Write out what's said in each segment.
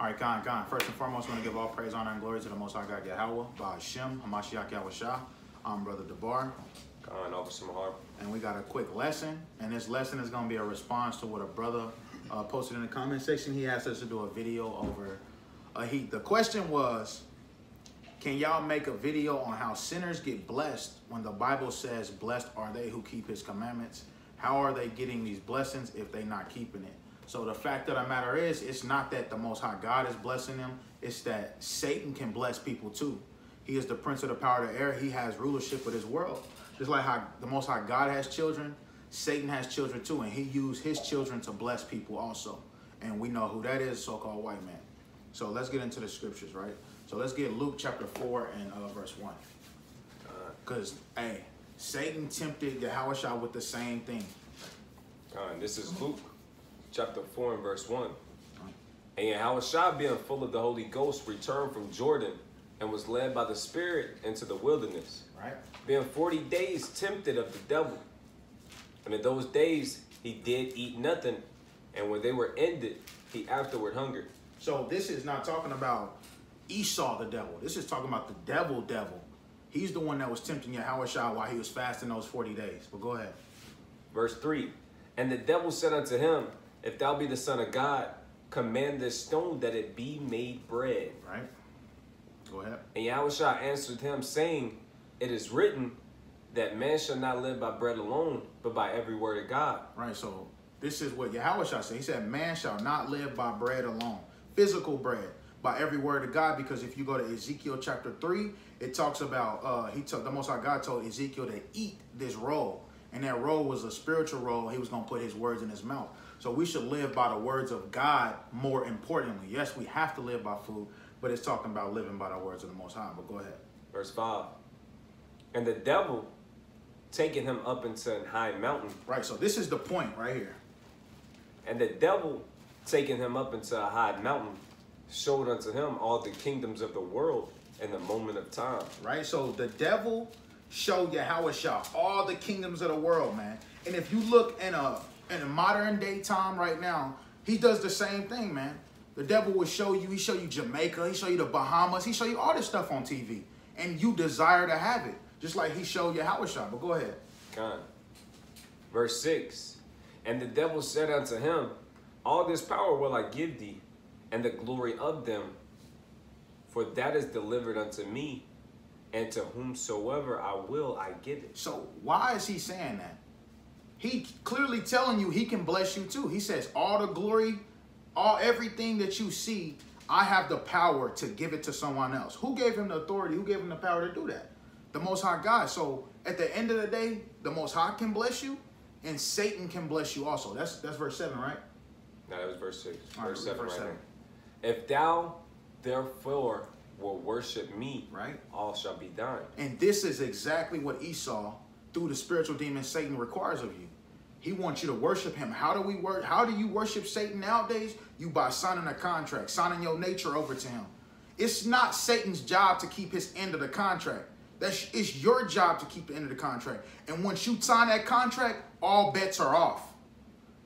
All right, Khan, Khan. First and foremost, I want to give all praise, honor, and glory to the Most High God Yahweh, by Hashem, Hamashiach Yahweh Shah. I'm Brother Debar, Khan, Officer Mahar. and we got a quick lesson. And this lesson is going to be a response to what a brother uh, posted in the comment section. He asked us to do a video over a heat. The question was, can y'all make a video on how sinners get blessed when the Bible says, blessed are they who keep his commandments? How are they getting these blessings if they not keeping it? So the fact of the matter is, it's not that the Most High God is blessing them. It's that Satan can bless people too. He is the prince of the power of the air. He has rulership of this world. Just like how the Most High God has children, Satan has children too. And he used his children to bless people also. And we know who that is, so-called white man. So let's get into the scriptures, right? So let's get Luke chapter 4 and uh, verse 1. Because, hey, Satan tempted Yahweh with the same thing. Khan, this is Luke chapter 4 and verse 1. And Yahushua, being full of the Holy Ghost, returned from Jordan and was led by the Spirit into the wilderness, Right? being 40 days tempted of the devil. And in those days he did eat nothing, and when they were ended, he afterward hungered. So this is not talking about Esau the devil. This is talking about the devil devil. He's the one that was tempting Yahweh while he was fasting those 40 days. But go ahead. Verse 3 And the devil said unto him, If thou be the Son of God, command this stone that it be made bread. Right? Go ahead. And Yahushua answered him, saying, It is written that man shall not live by bread alone, but by every word of God. Right. So this is what Yahweh said. He said, Man shall not live by bread alone, physical bread, by every word of God. Because if you go to Ezekiel chapter 3, it talks about uh he told the most high God told Ezekiel to eat this roll. And that roll was a spiritual roll. He was gonna put his words in his mouth. So we should live by the words of God more importantly. Yes, we have to live by food, but it's talking about living by the words of the most high. But go ahead. Verse 5 And the devil, taking him up into an high mountain, Right. So this is the point right here. and the devil, taking him up into a high mountain, showed unto him all the kingdoms of the world in the moment of time. right? So the devil showed Yahweh Shah all the kingdoms of the world, man. And if you look in a in a modern day time right now, he does the same thing, man. The devil will show you, he show you Jamaica, he show you the Bahamas, he show you all this stuff on TV. And you desire to have it. Just like he showed Yahweh Shah. But go ahead. Con. Verse 6 And the devil said unto him, All this power will I give thee, and the glory of them, for that is delivered unto me, and to whomsoever I will I give it. So why is he saying that? He clearly telling you he can bless you too. He says, all the glory, all everything that you see, I have the power to give it to someone else. Who gave him the authority? Who gave him the power to do that? The Most High God. So at the end of the day, the Most High can bless you, and Satan can bless you also. That's that's verse seven, right? No, that was verse 6. All right, verse 7 verse right seven. there. If thou therefore will worship me, Right. all shall be thine. And this is exactly what Esau, through the spiritual demon Satan, requires of you. He wants you to worship him. How do we work? How do you worship Satan nowadays? You by signing a contract, signing your nature over to him. It's not Satan's job to keep his end of the contract. That's it's your job to keep the end of the contract. And once you sign that contract, all bets are off.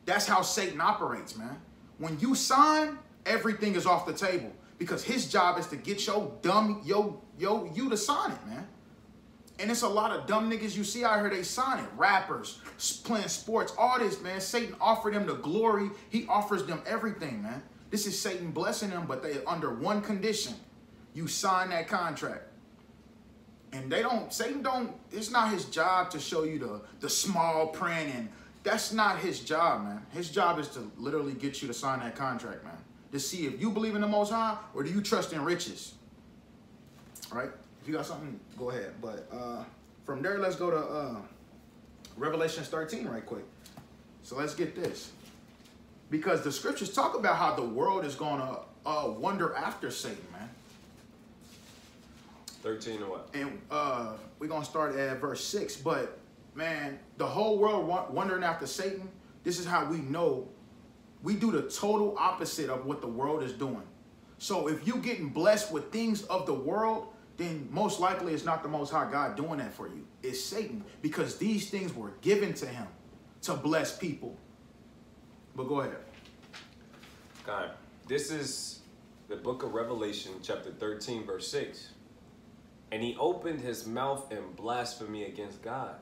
That's how Satan operates, man. When you sign, everything is off the table because his job is to get your dumb yo yo you to sign it, man. And it's a lot of dumb niggas you see out here, they sign it. Rappers, playing sports, all this, man. Satan offered them the glory. He offers them everything, man. This is Satan blessing them, but they under one condition. You sign that contract. And they don't, Satan don't, it's not his job to show you the, the small print and that's not his job, man. His job is to literally get you to sign that contract, man. To see if you believe in the Most High or do you trust in riches. Right? If you got something, go ahead. But uh, from there, let's go to uh, Revelations 13 right quick. So let's get this. Because the scriptures talk about how the world is going to uh, wonder after Satan, man. 13 or what? And uh, we're going to start at verse 6. But, man, the whole world wondering after Satan, this is how we know we do the total opposite of what the world is doing. So if you getting blessed with things of the world, then most likely it's not the Most High God doing that for you. It's Satan because these things were given to him to bless people. But go ahead. God, this is the book of Revelation, chapter 13, verse 6. And he opened his mouth in blasphemy against God.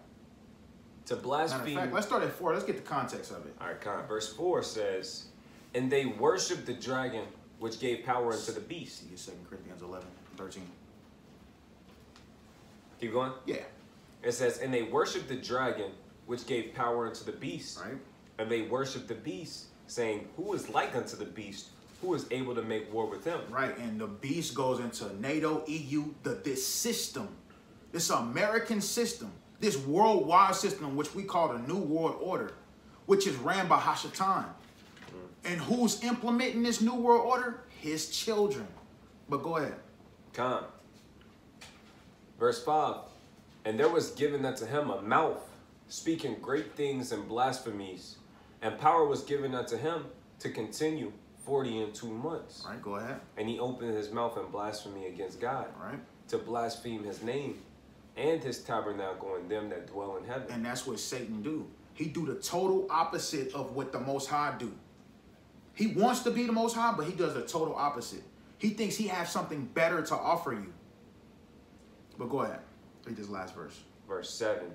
To blaspheme. fact, let's start at four. Let's get the context of it. All right, con. Verse 4 says, And they worshiped the dragon, which gave power unto the beast. See you, Second Corinthians 11, 13. Keep going. Yeah, It says, And they worshiped the dragon, which gave power unto the beast. right. And they worshiped the beast, saying, Who is like unto the beast? Who is able to make war with him? Right, and the beast goes into NATO, EU, the this system, this American system, this worldwide system, which we call the New World Order, which is ran by Hashatan. Hmm. And who's implementing this New World Order? His children. But go ahead. Con. Verse 5 And there was given unto him a mouth, speaking great things and blasphemies, and power was given unto him to continue forty and two months. All right, go ahead. And he opened his mouth in blasphemy against God, All right. to blaspheme his name and his tabernacle and them that dwell in heaven. And that's what Satan do. He do the total opposite of what the Most High do. He wants to be the Most High, but he does the total opposite. He thinks he has something better to offer you. But go ahead. Read this last verse. Verse 7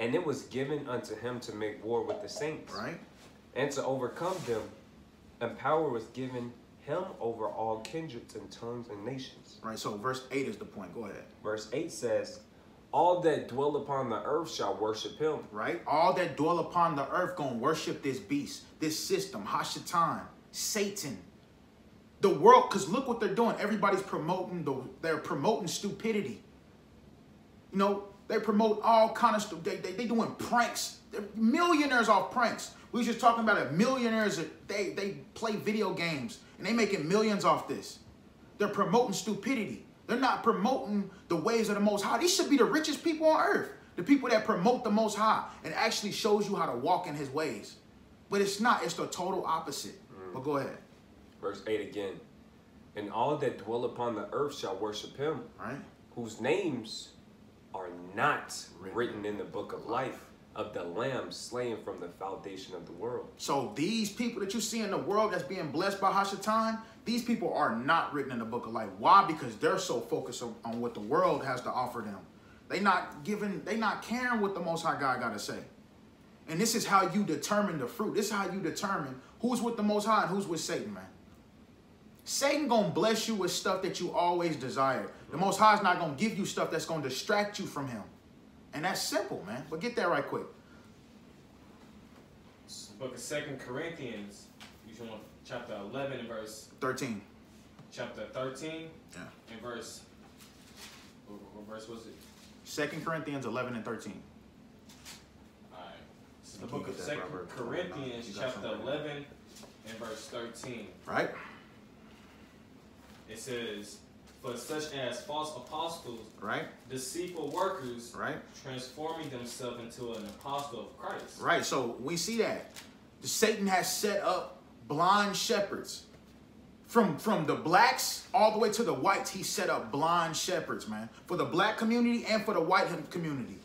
And it was given unto him to make war with the saints, Right? and to overcome them, and power was given him over all kindreds and tongues and nations. Right. So verse 8 is the point. Go ahead. Verse 8 says, All that dwell upon the earth shall worship him. Right? All that dwell upon the earth gonna worship this beast, this system, Hashatan, Satan. The world, because look what they're doing. Everybody's promoting the they're promoting stupidity. You know, they promote all kind of stuff. They, they, they doing pranks. They're millionaires off pranks. We was just talking about it. Millionaires, that they, they play video games and they making millions off this. They're promoting stupidity. They're not promoting the ways of the Most High. These should be the richest people on earth. The people that promote the Most High and actually shows you how to walk in His ways. But it's not. It's the total opposite. Mm. But go ahead. Verse 8 again. And all that dwell upon the earth shall worship him, Right? whose names are not Written. in the book of life of the Lamb slain from the foundation of the world. So these people that you see in the world that's being blessed by Hashatan, these people are not written in the book of life. Why? Because they're so focused on, on what the world has to offer them. They not giving, they not caring what the Most High God got to say. And this is how you determine the fruit. This is how you determine who's with the Most High and who's with Satan, man. Satan gonna bless you with stuff that you always desired. The Most High is not gonna give you stuff that's gonna distract you from Him. And that's simple, man. But get that right quick. Book of Second Corinthians, chapter eleven and verse 13. chapter thirteen Yeah. and verse what, what verse was it? Second Corinthians 11 and 13. Alright. This is the book of Second Corinthians chapter eleven and verse thirteen. Right? It says, For such as false apostles, Right? deceitful workers, Right? transforming themselves into an apostle of Christ. Right. So we see that. Satan has set up blind shepherds. From from the blacks all the way to the whites, he set up blind shepherds, man. For the black community and for the white community.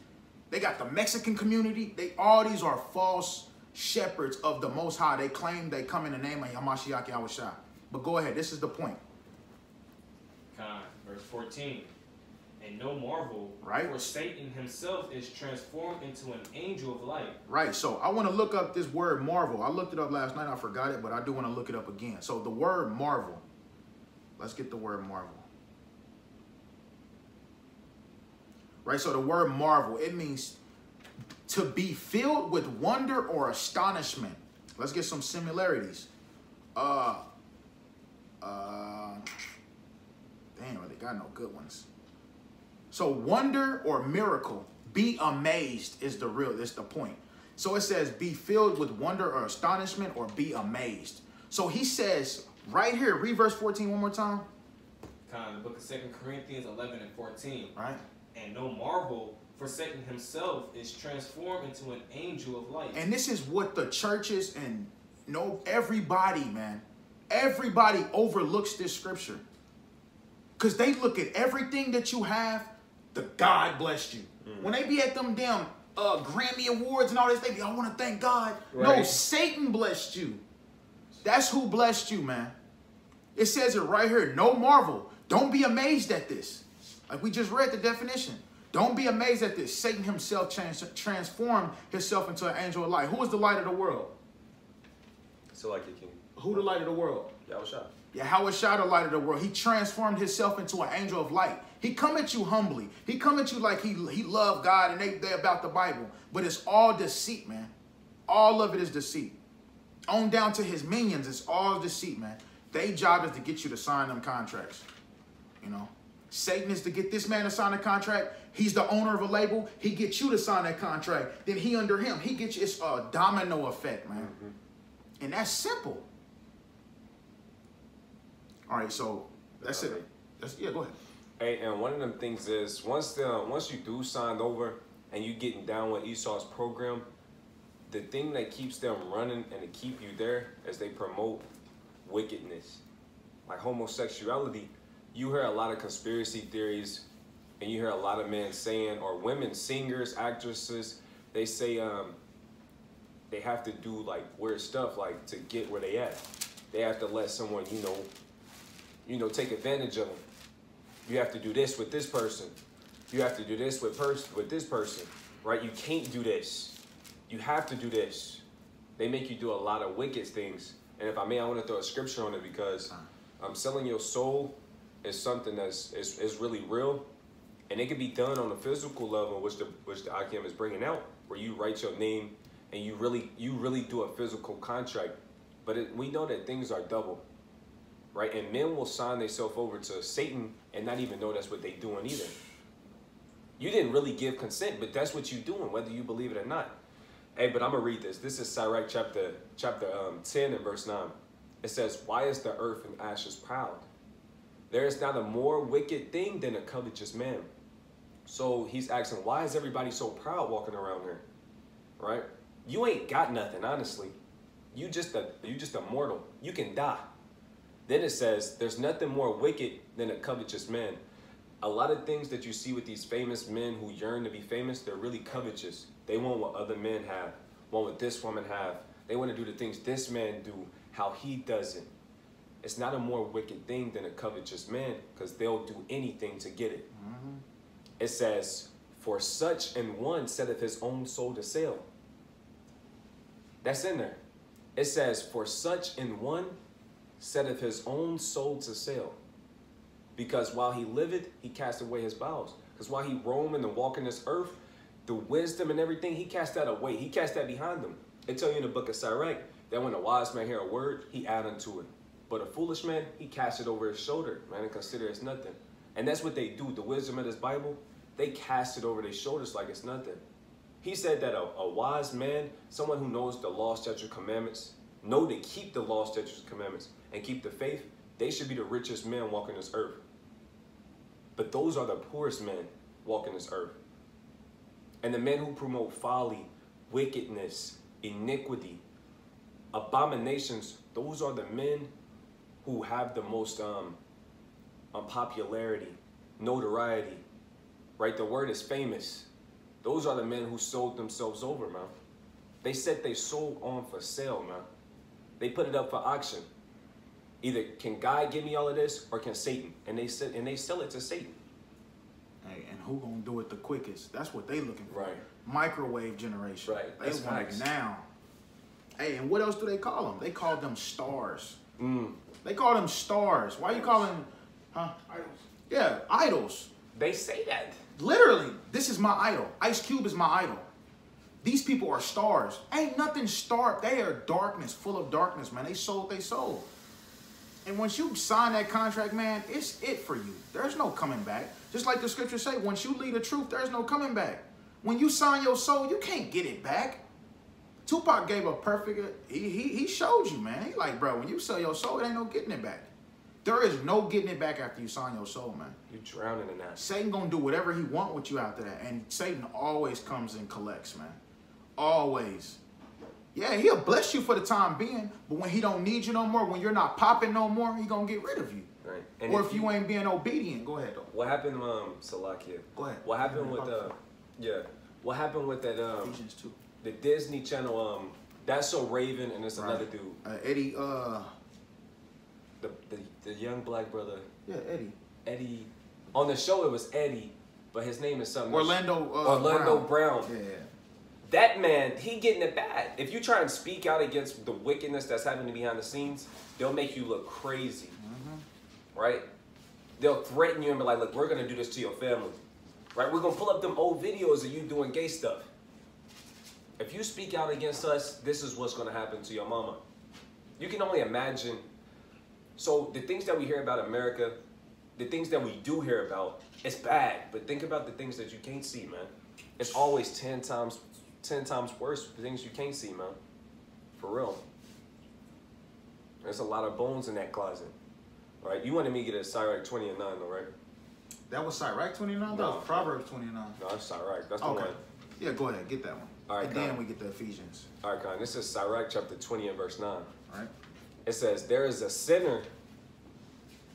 They got the Mexican community. They all these are false shepherds of the Most High. They claim they come in the name of Hamashiach Yahushua. But go ahead. This is the point. Con, verse 14. And no marvel, Right. for Satan himself is transformed into an angel of light. Right. So I want to look up this word marvel. I looked it up last night. I forgot it, but I do want to look it up again. So the word marvel. Let's get the word marvel. Right. So the word marvel, it means to be filled with wonder or astonishment. Let's get some similarities. Uh, uh, they got no good ones. So wonder or miracle, be amazed is the real, is the point. So it says be filled with wonder or astonishment or be amazed. So he says right here, read verse 14 one more time. Con, the book of Second Corinthians 11 and 14. Right? And no marvel, for Satan himself is transformed into an angel of light. And this is what the churches and no everybody, man, everybody overlooks this scripture. Because they look at everything that you have, the God blessed you. When they be at them damn uh, Grammy Awards and all this, they be, I want to thank God. No, Satan blessed you. That's who blessed you, man. It says it right here. No marvel. Don't be amazed at this. Like we just read the definition. Don't be amazed at this. Satan himself trans- transformed himself into an angel of light. Who is the light of the world? So like you can. Who the light of the world? Y'all how was the light of the world? He transformed himself into an angel of light. He come at you humbly. He come at you like he he loved God and they they about the Bible. But it's all deceit, man. All of it is deceit. On down to his minions, it's all deceit, man. Their job is to get you to sign them contracts. You know, Satan is to get this man to sign a contract. He's the owner of a label. He gets you to sign that contract. Then he under him. He gets you. It's a domino effect, man. Mm-hmm. And that's simple. All right, so that's it. That's yeah. Go ahead. Hey, and one of them things is once the once you do sign over and you getting down with Esau's program, the thing that keeps them running and to keep you there is they promote wickedness, like homosexuality. You hear a lot of conspiracy theories, and you hear a lot of men saying, or women singers, actresses, they say um, they have to do like weird stuff, like to get where they at. They have to let someone you know you know, take advantage of them. You have to do this with this person. You have to do this with person with this person, right? You can't do this. You have to do this. They make you do a lot of wicked things. And if I may, I want to throw a scripture on it because um, selling your soul is something that's is, is really real, and it can be done on a physical level, which the which the ICAM is bringing out, where you write your name and you really you really do a physical contract. But it, we know that things are double right? And men will sign themselves over to Satan and not even know that's what they're doing either. You didn't really give consent, but that's what you're doing, whether you believe it or not. Hey, but I'm gonna read this. This is Sirach chapter chapter um, 10 and verse 9. It says, Why is the earth and ashes proud? There is not a more wicked thing than a covetous man. So he's asking, why is everybody so proud walking around here? Right? You ain't got nothing, honestly. You just a you just a mortal. You can die. Then it says, there's nothing more wicked than a covetous man. A lot of things that you see with these famous men who yearn to be famous, they're really covetous. They want what other men have, want what this woman have. They want to do the things this man do, how he does it. It's not a more wicked thing than a covetous man because they'll do anything to get it. Mm-hmm. It says, for such an one setteth his own soul to sale. That's in there. It says, for such an one setteth his own soul to sale. Because while he liveth, he cast away his bowels. Because while he roam and walk in this earth, the wisdom and everything, he cast that away. He cast that behind him. It tell you in the book of Sirach that when a wise man hear a word, he add unto it. But a foolish man, he cast it over his shoulder, man, and consider it's nothing. And that's what they do. The wisdom of this Bible, they cast it over their shoulders like it's nothing. He said that a, a wise man, someone who knows the law, statutes, commandments, know to keep the law, statutes, commandments, and keep the faith, they should be the richest men walking this earth. But those are the poorest men walking this earth. And the men who promote folly, wickedness, iniquity, abominations, those are the men who have the most um, popularity, notoriety, right? The word is famous. Those are the men who sold themselves over, man. They set their soul on for sale, man. They put it up for auction. Either can God give me all of this, or can Satan? And they sell, and they sell it to Satan. Hey, and who gonna do it the quickest? That's what they looking for. Right. Microwave generation. Right. They That's want it now. Hey, and what else do they call them? They call them stars. Mm. They call them stars. Why you calling? Huh? Idols. Yeah, idols. They say that. Literally, this is my idol. Ice Cube is my idol. These people are stars. Ain't nothing star. They are darkness, full of darkness, man. They sold they sold. And once you sign that contract, man, it's it for you. There's no coming back. Just like the scriptures say, once you lead the truth, there's no coming back. When you sign your soul, you can't get it back. Tupac gave a perfect, he, he, he showed you, man. He like, bro, when you sell your soul, it ain't no getting it back. There is no getting it back after you sign your soul, man. You're drowning in that. Satan gonna do whatever he want with you after that. And Satan always comes and collects, man. Always. Yeah, he'll bless you for the time being, but when he don't need you no more, when you're not popping no more, he gonna get rid of you. Right. And or if, if you, you, ain't being obedient, go ahead though. What happened, um, Salakia? Go ahead. What happened with uh, yeah? What happened with that um, the Disney Channel um, that's so Raven and it's right. another dude. Uh, Eddie uh. The, the, the the young black brother Yeah, Eddie. Eddie. On the show, it was Eddie, but his name is something. Orlando. Uh, Orlando Brown. Yeah. That man, he getting it bad. If you try and speak out against the wickedness that's happening behind the scenes, they'll make you look crazy, mm-hmm. right? They'll threaten you and be like, "Look, we're gonna do this to your family, right? We're gonna pull up them old videos of you doing gay stuff. If you speak out against us, this is what's gonna happen to your mama." You can only imagine. So the things that we hear about America, the things that we do hear about, it's bad. But think about the things that you can't see, man. It's always ten times, ten times worse. Things you can't see, man. For real. There's a lot of bones in that closet, right? You wanted me to get a Sirach twenty and nine, though, right? That was Sirach 29? That No. was Proverbs 29. No, that's Sirach. That's the Okay. one. Yeah, go ahead. Get that one. All right, and then we get the Ephesians. All right, Con. This is Sirach chapter twenty and verse nine. All right? It says, "There is a sinner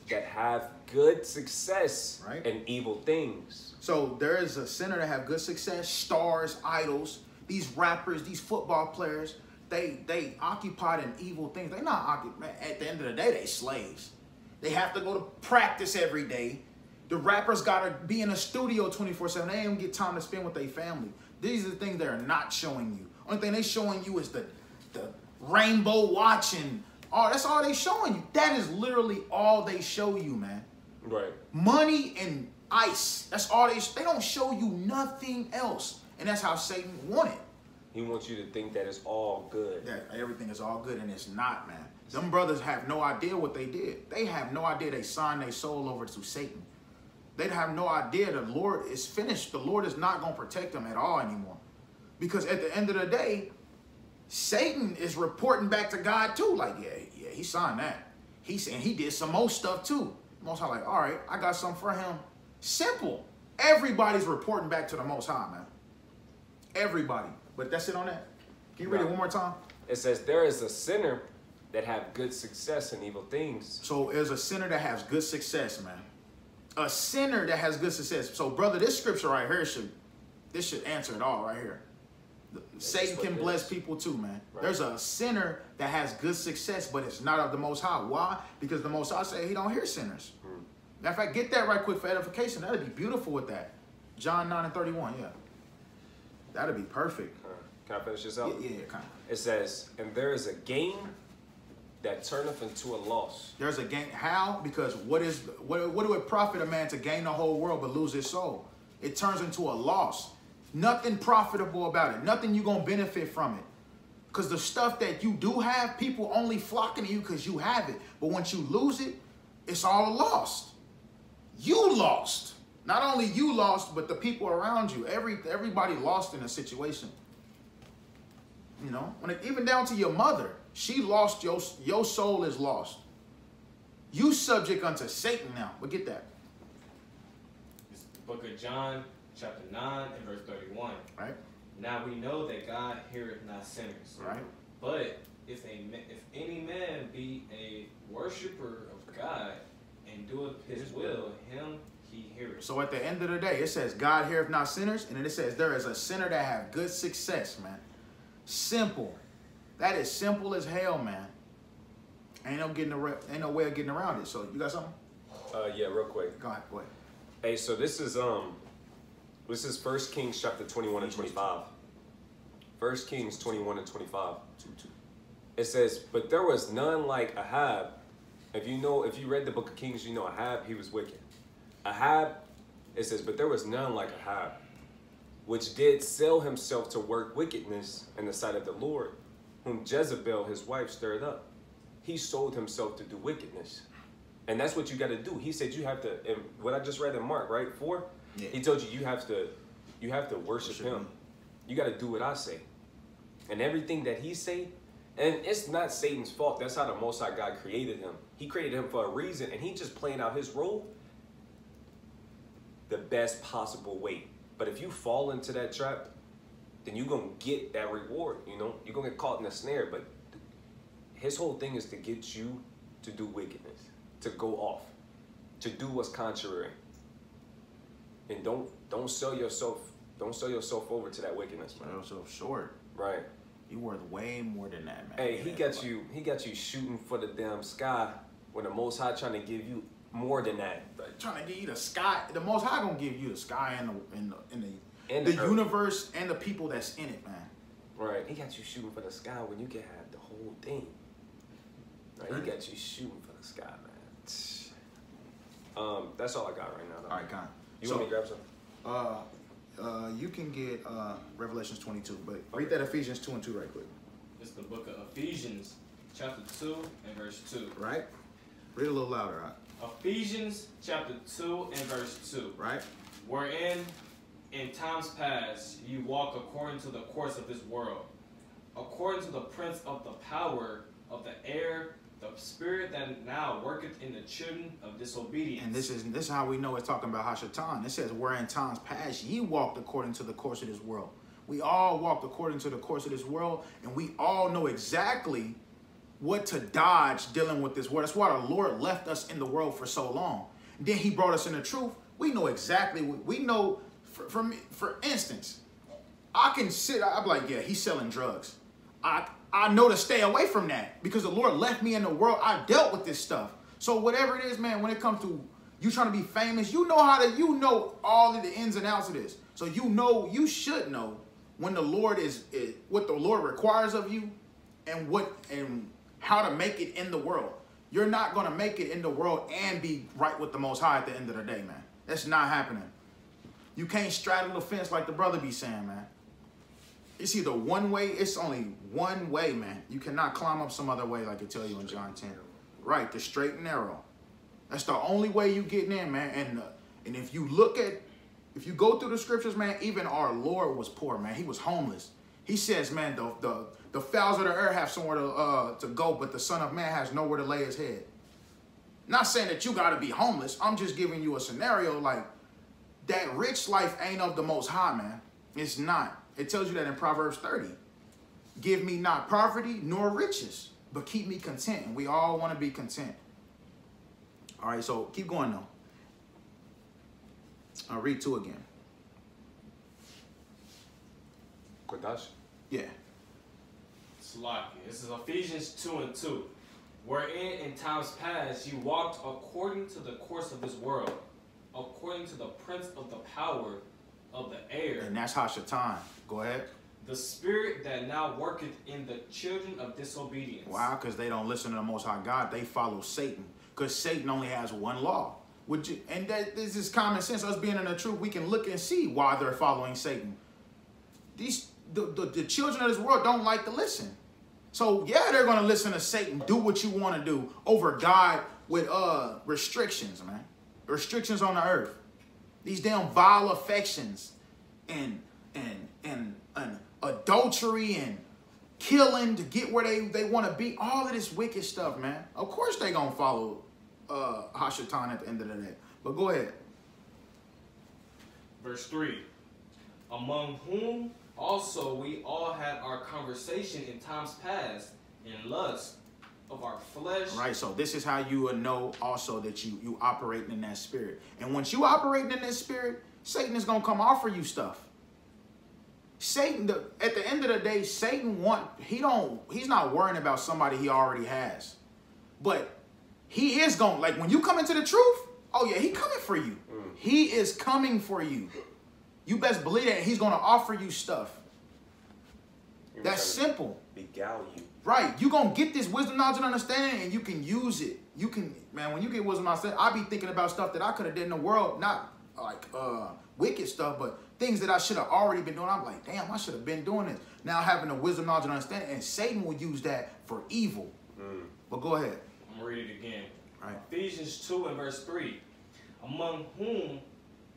that have good success Right. and evil things." So there is a sinner that have good success, stars, idols. These rappers, these football players, they they occupied in evil things. They're not occupied. At the end of the day, they slaves. They have to go to practice every day. The rappers gotta be in a studio 24-7. They don't get time to spend with their family. These are the things they're not showing you. Only thing they showing you is the the rainbow watching. Oh, that's all they showing you. That is literally all they show you, man Right. money and ice. That's all they. They don't show you nothing else, and that's how Satan wanted. He wants you to think that it's all good. That everything is all good, and it's not, man. Them brothers have no idea what they did. They have no idea they signed their soul over to Satan. They have no idea the Lord is finished. The Lord is not going to protect them at all anymore, because at the end of the day, Satan is reporting back to God too. Like, yeah, yeah, he signed that. He saying he did some more stuff too. Most High, like, all right, I got something for him. Simple. Everybody's reporting back to the Most High, man. Everybody. But that's it on that. Can you read it one more time? It says, "There is a sinner that have good success in evil things." So there's a sinner that has good success, man. A sinner that has good success. So, brother, this scripture right here should this should answer it all right here. Satan can bless is. people too, man. Right. There's a sinner that has good success, but it's not of the Most High. Why? Because the Most High said He don't hear sinners. Hmm. Matter of fact, get that right quick for edification. That'd be beautiful with that. John nine and thirty one. Yeah, that'd be perfect. Uh, Can I finish this up? Yeah, yeah, kind of. It says, "And there is a gain that turneth into a loss." There's a gain. How? Because what is what? What do it profit a man to gain the whole world but lose his soul? It turns into a loss. Nothing profitable about it. Nothing you gonna benefit from it. Cause the stuff that you do have, people only flocking to you because you have it. But once you lose it, it's all lost. You lost. Not only you lost, but the people around you. Every everybody lost in a situation. You know, when it, even down to your mother, she lost your your soul is lost. You subject unto Satan now. But get that It's the book of John, chapter 9 and verse 31. right, Now we know that God heareth not sinners. right. But if a if any man be a worshipper of God and doeth his will, him he heareth. So at the end of the day, it says God heareth not sinners, and then it says there is a sinner that have good success, man. Simple. That is simple as hell, man. Ain't no getting ar- ain't no way of getting around it. So you got something? Uh, yeah, real quick. Go ahead, go ahead. Hey, so this is um, this is First Kings chapter twenty-one and twenty-five. First Kings twenty-one and twenty-five. It says, "But there was none like Ahab." If you know, if you read the book of Kings, you know Ahab. He was wicked. Ahab, it says, "But there was none like Ahab, which did sell himself to work wickedness in the sight of the Lord, whom Jezebel his wife stirred up. He sold himself to do wickedness." And that's what you got to do. He said you have to. And what I just read in Mark, right? Four. Yeah. He told you you have to, you have to worship, Worship him. him. You got to do what I say, and everything that he say. And it's not Satan's fault. That's how the Most High God created him. He created him for a reason, and he just playing out his role the best possible way. But if you fall into that trap, then you're gonna get that reward. You know, you're gonna get caught in a snare. But his whole thing is to get you to do wickedness, to go off, to do what's contrary. And don't don't sell yourself don't sell yourself over to that wickedness, man. Sell yourself short. Right. You worth way more than that, man. Hey, he got you he got you shooting for the damn sky when the Most High trying to give you more than that. But trying to give you the sky. The Most High gonna give you the sky and the and the, and the, And the, the universe and the people that's in it, man. Right. He got you shooting for the sky when you can have the whole thing. Right. He got you shooting for the sky, man. Um, that's all I got right now. Though. All right, Con. You so, want me to grab some? uh, uh, you can get uh, Revelations 22, but read that Ephesians 2 and 2 right quick. It's the book of Ephesians, chapter 2 and verse 2. Right? Read a little louder, right? Ephesians chapter 2 and verse 2. Right? Wherein in times past you walk according to the course of this world, according to the prince of the power of the air, the spirit that now worketh in the children of disobedience. And this is this is how we know it's talking about Hashatan. It says, Where in times past ye walked according to the course of this world. We all walked according to the course of this world, and we all know exactly what to dodge dealing with this world. That's why the Lord left us in the world for so long. then He brought us in the truth. We know exactly what we know. For, for me, for instance, I can sit. I'm like, yeah, he's selling drugs. I I know to stay away from that because the Lord left me in the world. I dealt with this stuff. So whatever it is, man, when it comes to you trying to be famous, you know how to you know all of the ins and outs of this. So you know you should know when the Lord is, is what the Lord requires of you and what and how to make it in the world. You're not gonna make it in the world and be right with the Most High at the end of the day, man. That's not happening. You can't straddle the fence like the brother be saying, man. It's either one way, it's only one way, man. You cannot climb up some other way like it tell you in John 10. Right, the straight and narrow. That's the only way you getting in, man. And uh, and if you look at, if you go through the scriptures, man, even our Lord was poor, man. He was homeless. He says, man, the the, the fowls of the air have somewhere to uh, to go, but the Son of Man has nowhere to lay his head. Not saying that you got to be homeless. I'm just giving you a scenario like that rich life ain't of the most high, man. It's not. It tells you that in Proverbs 30. Give me not poverty nor riches, but keep me content. And we all want to be content. All right, so keep going though. I'll read two again. Kodash. Yeah. Slakia. This is Ephesians 2 and 2. Wherein in times past you walked according to the course of this world, according to the prince of the power of the air, And that's Hashatan. Go ahead. the spirit that now worketh in the children of disobedience. Why? Because they don't listen to the Most High God. They follow Satan. Because Satan only has one law. Would you? And that this is common sense. Us being in the truth, we can look and see why they're following Satan. These the, the, the children of this world don't like to listen. So yeah, they're gonna listen to Satan. Do what you want to do over God with uh restrictions, man. Restrictions on the earth. These damn vile affections and and and and adultery and killing to get where they, they want to be. All of this wicked stuff, man. Of course they gonna follow uh Hashatan at the end of the day. But go ahead. Verse 3 Among whom also we all had our conversation in times past in lust of our flesh. Right. So this is how you will know also that you you operating in that spirit. And once you operating in that spirit, Satan is gonna come offer you stuff. Satan, the, at the end of the day, Satan want he don't he's not worrying about somebody he already has, but he is gonna like when you come into the truth. Oh yeah, he coming for you. Mm. He is coming for you. You best believe that he's gonna offer you stuff. He was That's simple. Beguile you. Right. you going to get this wisdom, knowledge, and understanding, and you can use it. You can, man, when you get wisdom, knowledge, I be thinking about stuff that I could have did in the world, not like uh wicked stuff, but things that I should have already been doing. I'm like, damn, I should have been doing this. Now having the wisdom, knowledge, and understanding, and Satan will use that for evil. Mm. But go ahead. I'm gonna read it again. Right. Ephesians 2 and verse 3. Among whom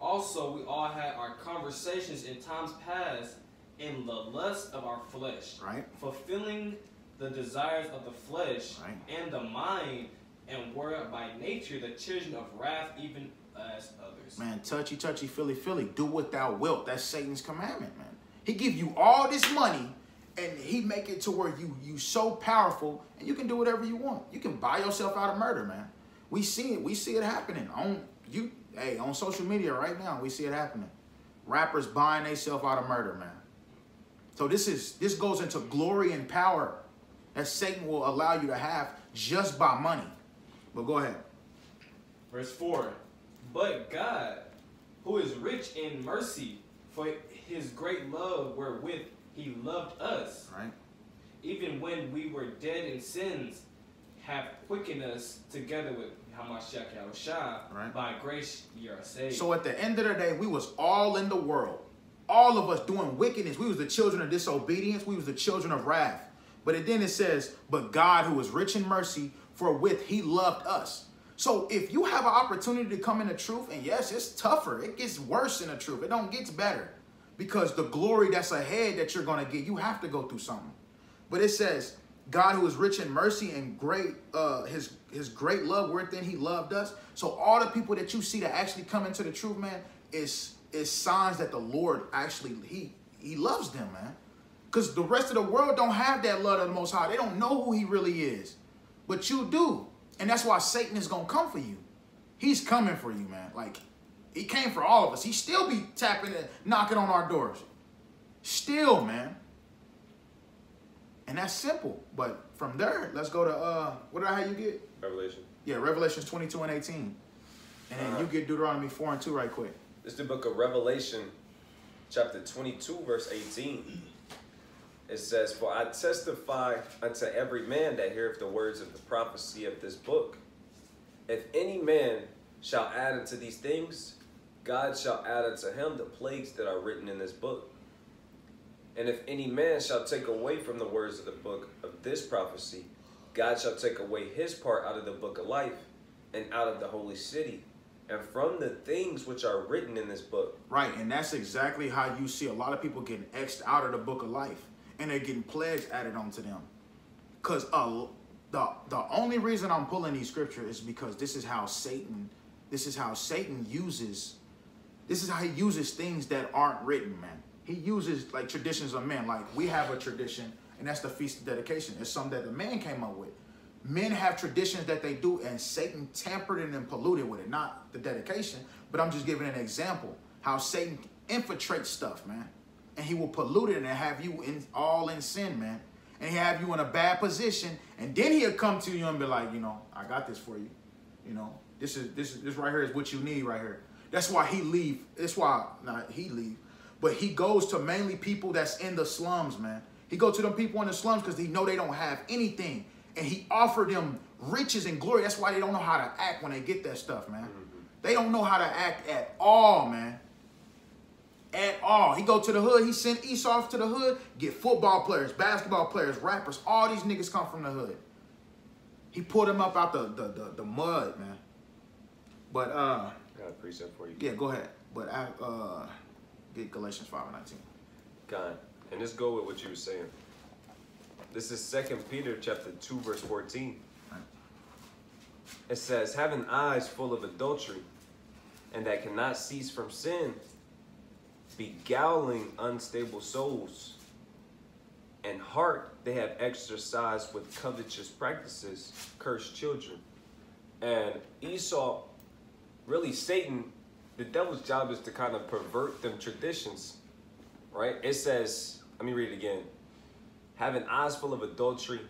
also we all had our conversations in times past in the lust of our flesh, Right. fulfilling the desires of the flesh Right. and the mind, and were by nature the children of wrath, even as others. Man, touchy, touchy, feely, feely. Do what thou wilt. That's Satan's commandment, man. He give you all this money, and he make it to where you you so powerful, and you can do whatever you want. You can buy yourself out of murder, man. We see it. We see it happening on you. Hey, on social media right now, we see it happening. Rappers buying themselves out of murder, man. So this is this goes into glory and power that Satan will allow you to have just by money. But go ahead. Verse 4 But God, who is rich in mercy, for his great love wherewith he loved us, Right? even when we were dead in sins, have quickened us together with Hamashiach Yahushua. Right. By grace you are saved. So at the end of the day, we was all in the world. All of us doing wickedness. We was the children of disobedience. We was the children of wrath. But it, then it says, but God who is rich in mercy, for with he loved us. So if you have an opportunity to come in the truth, and yes, it's tougher. It gets worse in the truth. It don't get better. Because the glory that's ahead that you're going to get, you have to go through something. But it says, God who is rich in mercy and great, uh, his his great love, wherein he loved us. So all the people that you see that actually come into the truth, man, is is signs that the Lord actually he he loves them, man. Because the rest of the world don't have that love of the Most High. They don't know who He really is, but you do, and that's why Satan is gonna come for you. He's coming for you, man. Like he came for all of us. He still be tapping and knocking on our doors. Still, man. And that's simple. But from there, let's go to uh what did I have you get? Revelation. Yeah, Revelations 22 and 18. And then Alright. you get Deuteronomy 4 and 2 right quick. This is the book of Revelation, chapter 22, verse 18. It says, For I testify unto every man that heareth the words of the prophecy of this book. If any man shall add unto these things, God shall add unto him the plagues that are written in this book. And if any man shall take away from the words of the book of this prophecy, God shall take away his part out of the book of life and out of the holy city and from the things which are written in this book. Right, and that's exactly how you see a lot of people getting X'd out of the book of life. And they're getting plagues added onto them. Because uh, the, the only reason I'm pulling these scriptures is because this is how Satan, this is how Satan uses, this is how he uses things that aren't written, man. He uses like traditions of men. Like we have a tradition, and that's the Feast of Dedication. It's something that the man came up with. Men have traditions that they do, and Satan tampered and polluted with it. Not the dedication, but I'm just giving an example how Satan infiltrates stuff, man, and he will pollute it and have you in all in sin, man, and he have you in a bad position, and then he'll come to you and be like, you know, I got this for you, you know, this is this is this right here is what you need right here. That's why he leave. That's why not he leave, but he goes to mainly people that's in the slums, man. He go to them people in the slums because he know they don't have anything, and he offered them riches and glory. That's why they don't know how to act when they get that stuff, man. They don't know how to act at all, man. At all. He go to the hood. He sent Esau to the hood. Get football players, basketball players, rappers. All these niggas come from the hood. He pulled them up out the the, the, the mud, man. But uh, Got a precept for you. yeah, go ahead. But I uh, get Galatians five and nineteen. God. And let's go with what you were saying. This is Second Peter chapter 2, verse 14. Right. It says, having eyes full of adultery, and that cannot cease from sin, beguiling unstable souls, and heart they have exercised with covetous practices, cursed children. And Esau, really Satan, the devil's job is to kind of pervert them traditions right? It says, let me read it again. Having eyes full of adultery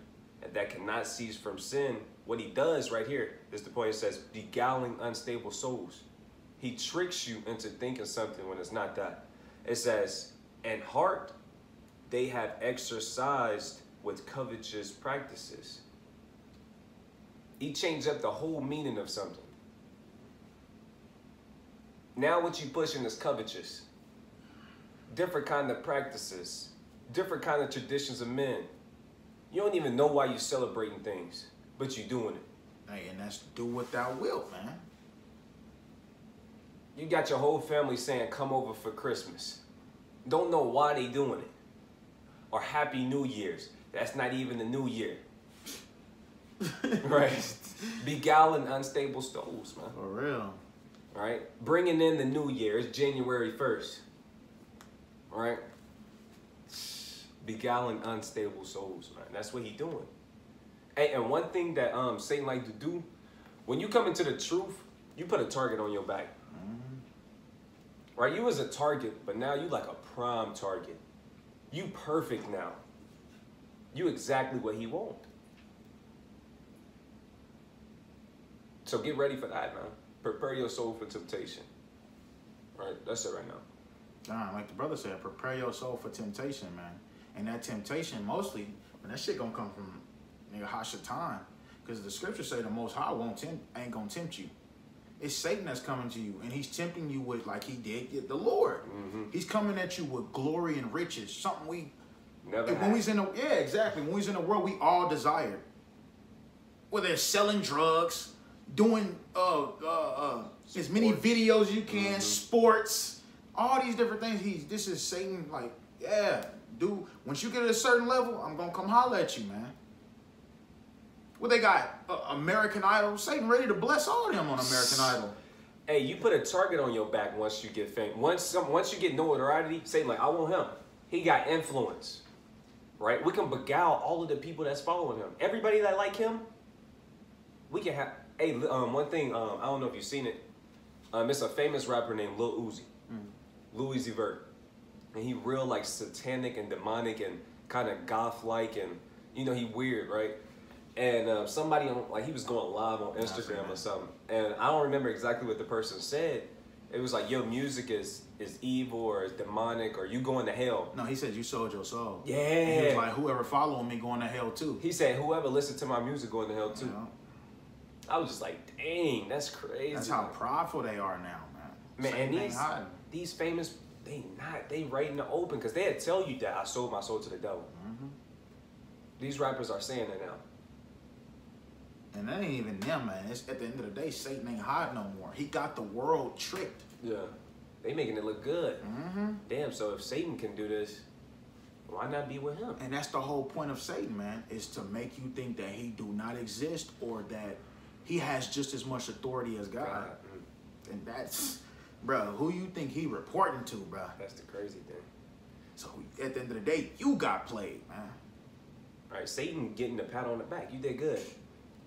that cannot cease from sin. What he does right here is the point it says, beguiling unstable souls. He tricks you into thinking something when it's not that. It says, and heart they have exercised with covetous practices. He changed up the whole meaning of something. Now what you pushing is covetous different kind of practices, different kind of traditions of men. You don't even know why you're celebrating things, but you're doing it. Hey, and that's do what thou wilt, man. You got your whole family saying, come over for Christmas. Don't know why they doing it. Or Happy New Year's. That's not even the new year. right? Beguiling unstable souls, man. For real. Right? Bringing in the new year. It's January 1st. Right? Beguiling unstable souls, man. That's what he doing. Hey, and one thing that um Satan like to do, when you come into the truth, you put a target on your back. Right? You was a target, but now you like a prime target. You perfect now. You exactly what he want. So get ready for that, man. Prepare your soul for temptation. Right? That's it right now. Nah, like the brother said, prepare your soul for temptation, man. And that temptation, mostly, man, that shit gonna come from nigga Hashatan. Because the scriptures say the Most High won't tempt, ain't gonna tempt you. It's Satan that's coming to you, and he's tempting you with like he did the Lord. Mm-hmm. He's coming at you with glory and riches, something we Never when had. we's in the yeah exactly when we's in the world we all desire. Whether it's selling drugs, doing uh uh uh as many videos you can, Mhm. sports, all these different things. He's this is Satan like yeah, dude. Once you get at a certain level, I'm gonna come holler at you, man. Well, they got uh, American Idol. Satan ready to bless all of them on American Idol. Hey, you put a target on your back once you get fame. Once some, once you get notoriety, say like I want him. He got influence, right? We can beguile all of the people that's following him. Everybody that like him, we can have. Hey, um, one thing. Um, I don't know if you've seen it. Um, it's a famous rapper named Lil Uzi, Lil Uzi Vert, and he real like satanic and demonic and kind of goth like and you know he weird, right? And um, somebody on like he was going live on Instagram or something, and I don't remember exactly what the person said. It was like your music is is evil or is demonic or you going to hell. No, he said you sold your soul. Yeah. And he was like, whoever following me going to hell too. He said whoever listened to my music going to hell too. Know? I was just like, dang, that's crazy. That's how prideful they are now, man. Man, and these hiding. these famous they not they right in the open because they'd tell you that I sold my soul to the devil. Mhm. These rappers are saying that now. And that ain't even them, man. It's at the end of the day, Satan ain't hiding no more. He got the world tricked. Yeah, they making it look good. Mm-hmm. Damn, so if Satan can do this, why not be with him? And that's the whole point of Satan, man, is to make you think that he do not exist or that he has just as much authority as God. God, mm, And that's, bro, who you think he reporting to, bro? that's the crazy thing. So at the end of the day, you got played, man. All right, Satan getting the pat on the back. You did good.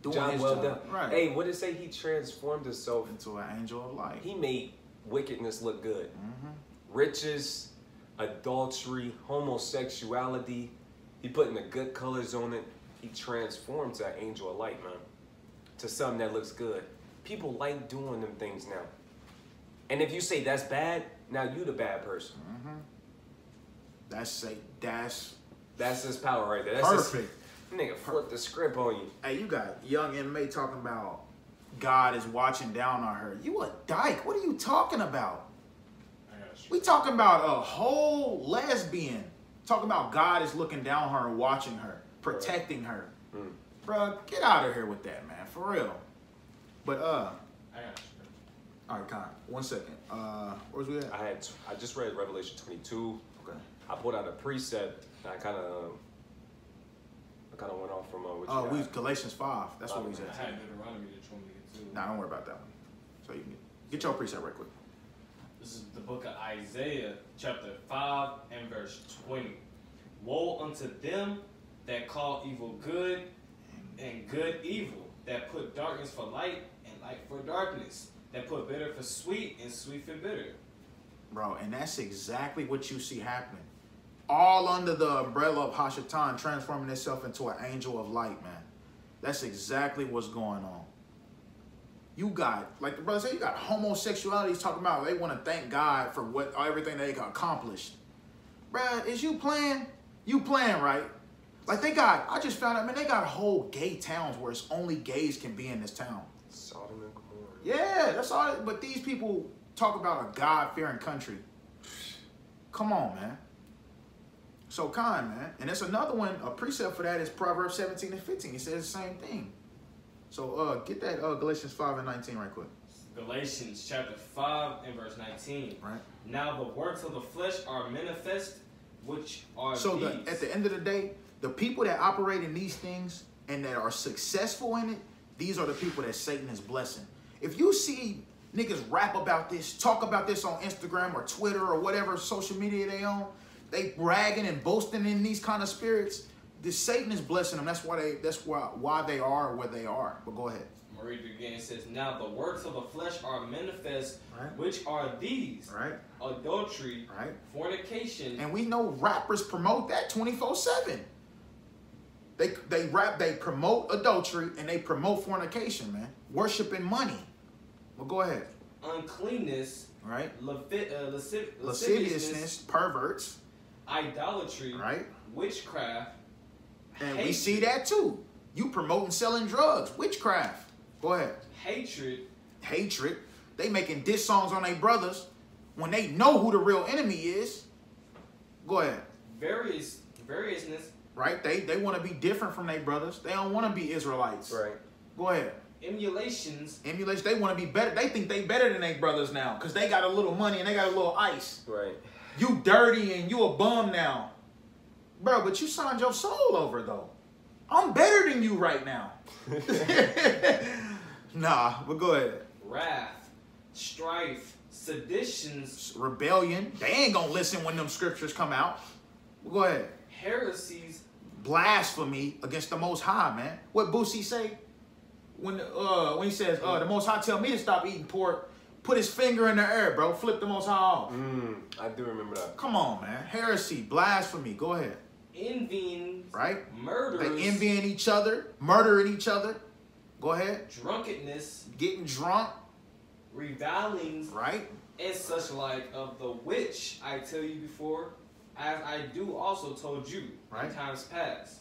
Doing John his well job. done. Right. Hey, what did it say? He transformed himself. Into an angel of light. He made wickedness look good. mm-hmm. riches, adultery, homosexuality. He putting the good colors on it. He transforms that angel of light, man, to something that looks good. People like doing them things now. And if you say that's bad, now you the bad person. Mm-hmm. That's say that's That's his power right there. That's his- perfect. nigga flip the script on you. Hey, you got young inmate talking about God is watching down on her. You a dyke. What are you talking about? I got you. We talking about a whole lesbian. Talking about God is looking down on her and watching her, protecting her. Mm. Bruh, get out of here with that, man. For real. But uh, I got all right, Con. One second. Uh, where's we at? I had I just read Revelation 22. Okay. I pulled out a preset. And I kind of I kind of went off from uh, what you Oh, we got. Galatians five. That's what we I said. had Deuteronomy that you want me to get to. Nah, don't worry about that one. So you can get your preset right quick. This is the book of Isaiah, chapter 5 and verse 20. Woe unto them that call evil good and good evil, that put darkness for light and light for darkness, that put bitter for sweet and sweet for bitter. Bro, and that's exactly what you see happening. All under the umbrella of Hashatan transforming itself into an angel of light, man. That's exactly what's going on. You got, like the brother said, you got homosexualities talking about they want to thank God for what everything they accomplished. Bruh, is you playing? You playing, right? Like they got, I just found out, man, they got whole gay towns where it's only gays can be in this town. Sodom and Gomorrah. Yeah, that's all. But these people talk about a God fearing country. Come on, man. So kind, man. And it's another one. A precept for that is Proverbs 17 and 15. It says the same thing. So uh, get that uh, Galatians 5 and 19 right quick. Galatians chapter 5 and verse 19. Right. Now the works of the flesh are manifest, which are So the, at the end of the day, the people that operate in these things and that are successful in it, these are the people that Satan is blessing. If you see niggas rap about this, talk about this on Instagram or Twitter or whatever social media they own, they bragging and boasting in these kind of spirits. This Satan is blessing them. That's why they. That's why why they are where they are. But go ahead. Read it again. It says, Now the works of the flesh are manifest, Right. which are these Right. adultery, Right. fornication, And we know rappers promote that twenty four seven. They they rap, they promote adultery and they promote fornication, man. Worshiping money. Well, go ahead. uncleanness, Right? uh, lasciv- lasciviousness, Lasciviousness, perverts, idolatry, right? witchcraft, And we see that too. You promoting selling drugs, witchcraft. Go ahead. hatred, Hatred. They making diss songs on their brothers when they know who the real enemy is. Go ahead. various variousness, Right? They they want to be different from their brothers. They don't want to be Israelites. Right. Go ahead. emulations, Emulation. They want to be better. They think they better than their brothers now because they got a little money and they got a little ice. Right. You dirty and you a bum now, bro. But you signed your soul over though. I'm better than you right now. nah, but go ahead. wrath, strife, seditions, Rebellion. They ain't gonna listen when them scriptures come out. Go ahead. heresies, Blasphemy against the Most High, man. What Boosie say? When uh when he says uh the Most High tell me to stop eating pork, put his finger in the air, bro. Flip the Most High off. Mm, I do remember that. Come on, man. Heresy, blasphemy. Go ahead. envyings, Right? Murder. They envying each other, murdering each other. Go ahead. drunkenness, Getting drunk, revilings, right? and such like of the which I tell you before, as I do also told you Right. in times past,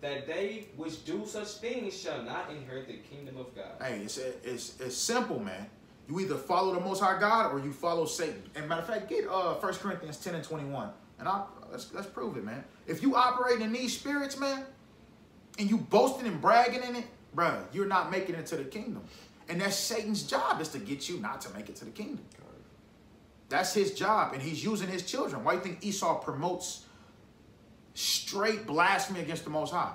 that they which do such things shall not inherit the kingdom of God. Hey, it's it's it's simple, man. You either follow the Most High God or you follow Satan. And matter of fact, get uh 1 Corinthians 10 and 21. And I let's let's prove it, man. If you operate in these spirits, man, and you boasting and bragging in it, bruh, you're not making it to the kingdom. And that's Satan's job is to get you not to make it to the kingdom. That's his job, and he's using his children. Why do you think Esau promotes straight blasphemy against the Most High?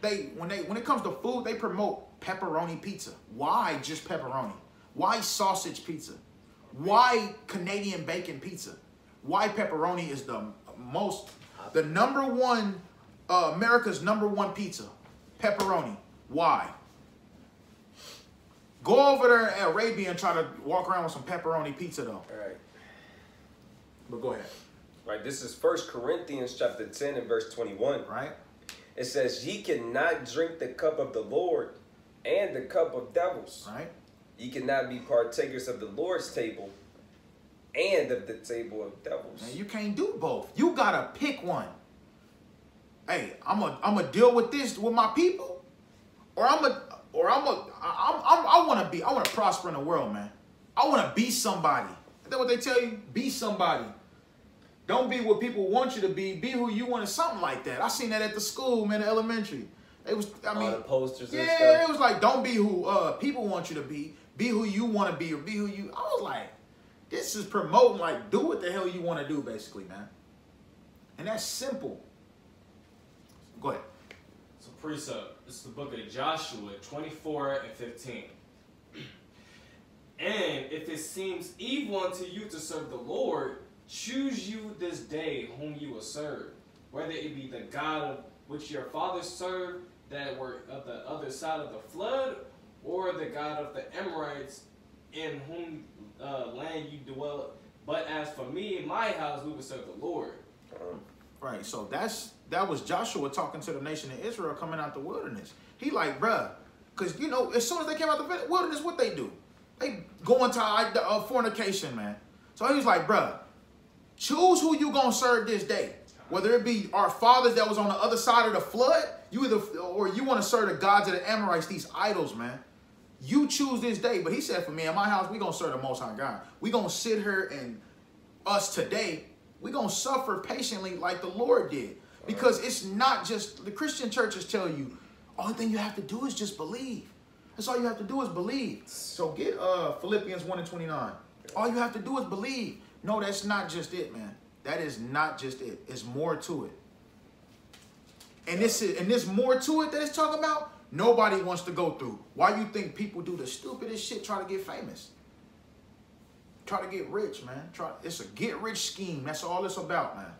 They when they when it comes to food, they promote pepperoni pizza. Why just pepperoni? Why sausage pizza? Why Canadian bacon pizza? Why pepperoni is the most the number one uh, America's number one pizza? Pepperoni. Why? Go over there in Arabia and try to walk around with some pepperoni pizza though. All right. But go ahead. Right. This is First Corinthians chapter 10 and verse 21. Right? It says, Ye cannot drink the cup of the Lord and the cup of devils. Right? Ye cannot be partakers of the Lord's table and of the table of devils. Man, you can't do both. You gotta pick one. Hey, I'm a I'm gonna deal with this with my people, or I'm a or I'm a I'm, I'm I want to be I want to prosper in the world, man. I want to be somebody. Is that what they tell you? Be somebody. Don't be what people want you to be. Be who you want to. Something like that. I seen that at the school, man, elementary. It was I All mean, the posters and yeah, stuff. it was like don't be who uh people want you to be. Be who you want to be, or be who you. I was like, this is promoting like do what the hell you want to do, basically, man. And that's simple. Go ahead. So precept. This is the book of Joshua 24 and 15. And if it seems evil unto you to serve the Lord, choose you this day whom you will serve, whether it be the God of which your fathers served that were of the other side of the flood, or the God of the Amorites in whom uh, land you dwell. But as for me and my house, we will serve the Lord. Um, Right. So that's that was Joshua talking to the nation of Israel coming out the wilderness. He like, bruh, because you know, as soon as they came out the wilderness, what they do? They go into uh, fornication, man. So he was like, bruh, choose who you gonna serve this day. Whether it be our fathers that was on the other side of the flood, you either or you want to serve the gods of the Amorites, these idols, man. You choose this day. But he said, for me in my house, we gonna serve the Most High God. We gonna sit here and us today, we gonna suffer patiently like the Lord did. Because it's not just the Christian churches tell you, only thing you have to do is just believe. That's all you have to do is believe. So get uh Philippians 1 and 29. All you have to do is believe. No, that's not just it, man. That is not just it. It's more to it. And this is and this more to it that it's talking about, nobody wants to go through. Why you think people do the stupidest shit try to get famous? Try to get rich, man. Try it's a get rich scheme. That's all it's about, man.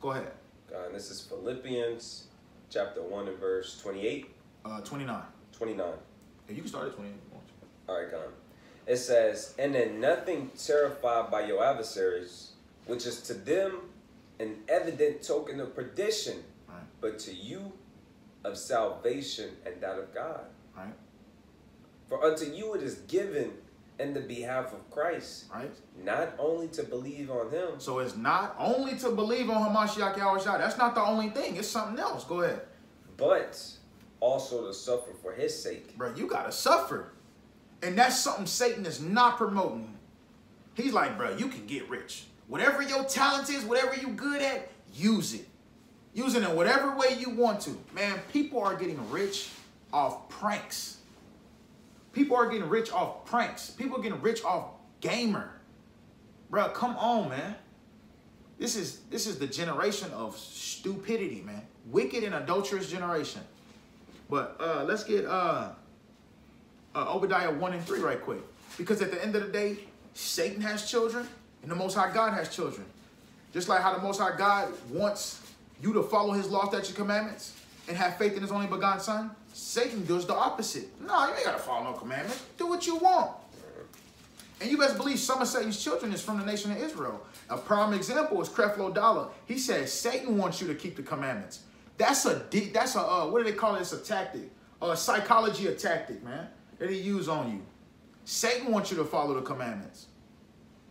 Go ahead. God, this is Philippians chapter 1 and verse 28, Uh 29. 29. Yeah, you can start at 28. if you want to. All right, God. It says, And in nothing terrified by your adversaries, which is to them an evident token of perdition, Right. but to you of salvation and that of God. Right? For unto you it is given in the behalf of Christ, Right? not only to believe on him, So it's not only to believe on Hamashiach Yahushua. That's not the only thing. It's something else. Go ahead. but also to suffer for his sake. Bro, you gotta suffer. And that's something Satan is not promoting. He's like, bro, you can get rich. Whatever your talent is, whatever you're good at, use it. Use it in whatever way you want to. Man, people are getting rich off pranks. People are getting rich off pranks. People are getting rich off gamer. Bro, come on, man. This is this is the generation of stupidity, man. Wicked and adulterous generation. But uh, let's get uh, uh, Obadiah 1 and 3 right quick. Because at the end of the day, Satan has children and the Most High God has children. Just like how the Most High God wants you to follow his law, statutes, and commandments and have faith in his only begotten son, Satan does the opposite. No, you ain't got to follow no commandment. Do what you want. And you best believe some of Satan's children is from the nation of Israel. A prime example is Creflo Dollar. He says Satan wants you to keep the commandments. That's a that's a uh, what do they call it? It's a tactic, a psychology a tactic, man, that he use on you. Satan wants you to follow the commandments.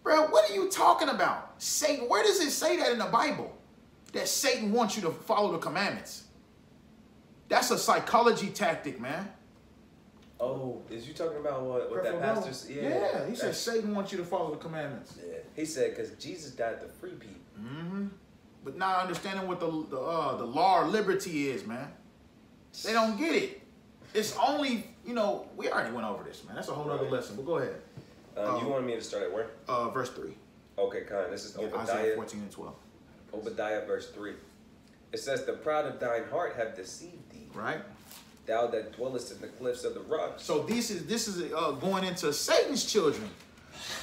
Bro, what are you talking about? Satan, where does it say that in the Bible? That Satan wants you to follow the commandments. That's a psychology tactic, man. Oh, is you talking about what, what that pastor said? Yeah, he said Satan wants you to follow the commandments. Yeah. He said because Jesus died to free people. hmm But not understanding what the the, uh, the law or liberty is, man. They don't get it. It's only, you know, we already went over this, man. That's a whole other Right. lesson. But go ahead. Um, Oh. you wanted me to start at where? Uh, verse 3. Okay, kind. This is Yeah, Isaiah 14 and 12. Obadiah verse 3. It says, The proud of thine heart have deceived thee, Right? thou that dwellest in the cliffs of the rocks. So this is this is uh, going into Satan's children.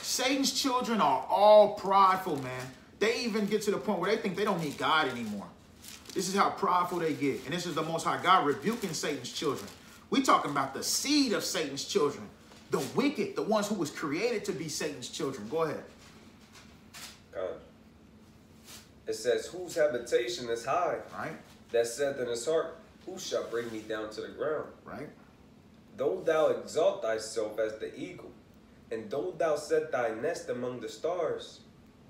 Satan's children are all prideful, man. They even get to the point where they think they don't need God anymore. This is how prideful they get. And this is the Most High God rebuking Satan's children. We talking about the seed of Satan's children. The wicked, the ones who was created to be Satan's children. Go ahead. Kind. It says, Whose habitation is high, Right? that saith in his heart, Who shall bring me down to the ground? Right? Though thou exalt thyself as the eagle, and though thou set thy nest among the stars,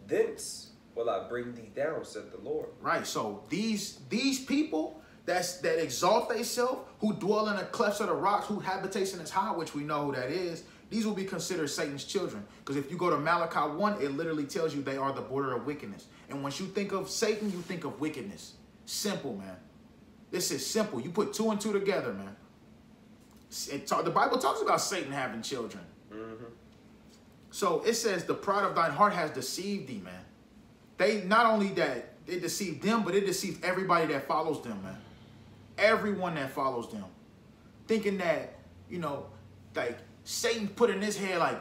thence will I bring thee down, said the Lord. Right. So these these people that's that exalt themselves, who dwell in the clefts of the rocks, whose habitation is high, which we know who that is, these will be considered Satan's children. Because if you go to Malachi 1, it literally tells you they are the border of wickedness. And once you think of Satan, you think of wickedness. Simple, man. This is simple. You put two and two together, man. It talk, the Bible talks about Satan having children. Mm-hmm. So it says the pride of thine heart has deceived thee, man. They not only that they deceived them, but it deceived everybody that follows them, man. Everyone that follows them. Thinking that, you know, like Satan put in his head like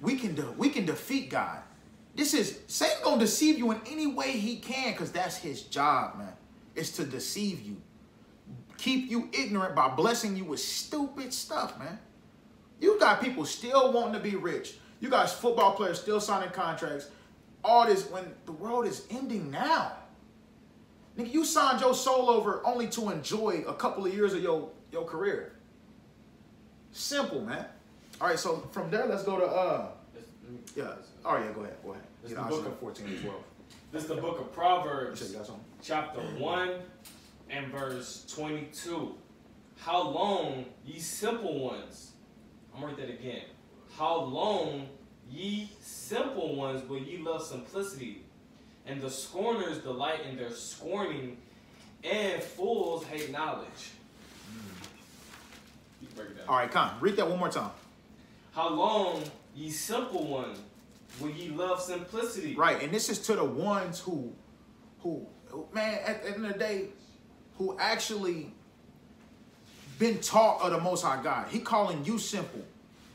we can de- we can defeat God. This is Satan gonna deceive you in any way he can, because that's his job, man. Is to deceive you. Keep you ignorant by blessing you with stupid stuff, man. You got people still wanting to be rich. You got football players still signing contracts. All this when the world is ending now. Nigga, you signed your soul over only to enjoy a couple of years of your, your career. Simple, man. All right, so from there, let's go to uh yeah. Oh yeah, go ahead, go ahead. It's Get the Isaiah book of- 14 and 12. This is the book of Proverbs. said you chapter 1 and verse 22. How long, ye simple ones, I'm gonna read that again. How long, ye simple ones, will ye love simplicity? And the scorners delight in their scorning, and fools hate knowledge. Mm. You can break it down. All right, come read that one more time. How long, ye simple ones, will ye love simplicity? Right, and this is to the ones who, who, who- man, at the end of the day, who actually been taught of the Most High God. He calling you simple.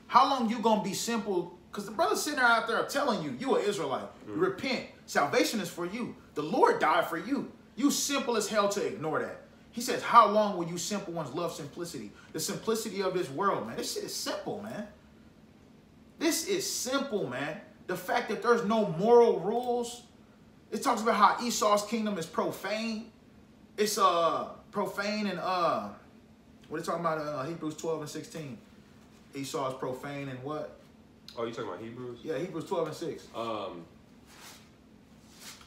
How long you gonna be simple? Because the brother's sitting there out there are telling you, you an Israelite. Mm. Repent. Salvation is for you. The Lord died for you. You simple as hell to ignore that. He says, how long will you simple ones love simplicity? The simplicity of this world, man. This shit is simple, man. This is simple, man. The fact that there's no moral rules. It talks about how Esau's kingdom is profane. It's uh profane and uh, what are you talking about? Uh, Hebrews 12 and 16. Esau is profane and what? Oh, you talking about Hebrews? Yeah, Hebrews 12 and 6. Um.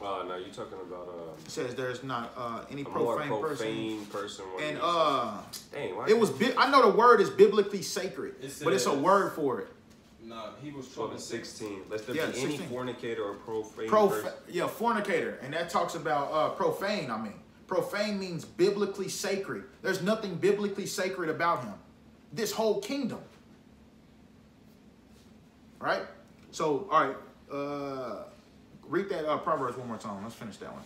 Uh, no, you talking about um, says there's not uh, any a more profane, person. person. And uh, dang, why it was. Bi- I know the word is biblically sacred, It but it's a word for it. No, Hebrews 12 12 and and 6. 16. Let there Yeah, be any fornicator or profane Prof- person. yeah, fornicator, and that talks about uh, profane. I mean, profane means biblically sacred. There's nothing biblically sacred about him. This whole kingdom, right? So, all right, uh, read that uh, Proverbs one more time. Let's finish that one.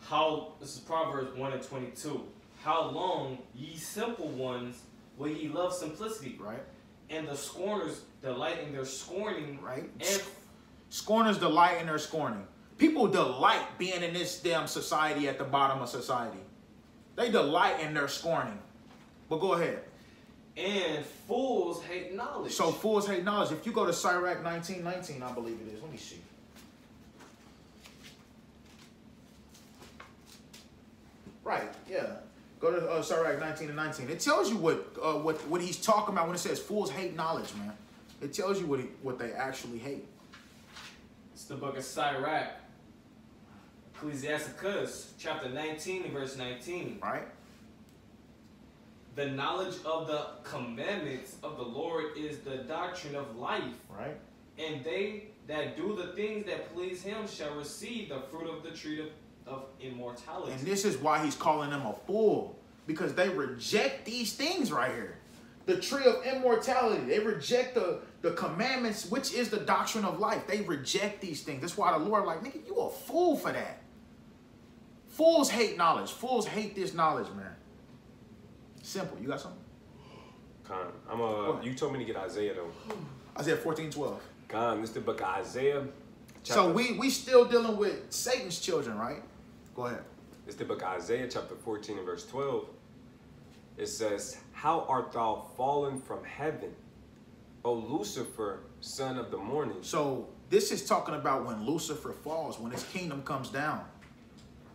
How this is Proverbs 1 and 22. How long, ye simple ones, will ye love simplicity? Right, And the scorners delight in their scorning. right. And Scorners delight in their scorning. People delight being in this damn society at the bottom of society. They delight in their scorning. But go ahead. and fools hate knowledge. So fools hate knowledge. If you go to Sirach 1919, I believe it is. Let me see. Right, yeah. Go to uh, Sirach 19 and 19. It tells you what uh, what what he's talking about when it says fools hate knowledge, man. It tells you what he, what they actually hate. It's the book of Sirach. Ecclesiasticus, chapter 19 and verse 19. Right? The knowledge of the commandments of the Lord is the doctrine of life. Right? And they that do the things that please him shall receive the fruit of the tree of, of immortality. And this is why he's calling them a fool. Because they reject these things right here. The tree of immortality. They reject the, the commandments, which is the doctrine of life. They reject these things. That's why the Lord like, nigga, you a fool for that. Fools hate knowledge. Fools hate this knowledge, man. Simple. You got something? Con. I'm uh, a, you told me to get Isaiah though. Isaiah 14, 12. Con, this is the book of Isaiah. So we we still dealing with Satan's children, right? Go ahead. It's the book of Isaiah, chapter 14 and verse 12. It says, How art thou fallen from heaven, O Lucifer, son of the morning? So this is talking about when Lucifer falls, when his kingdom comes down.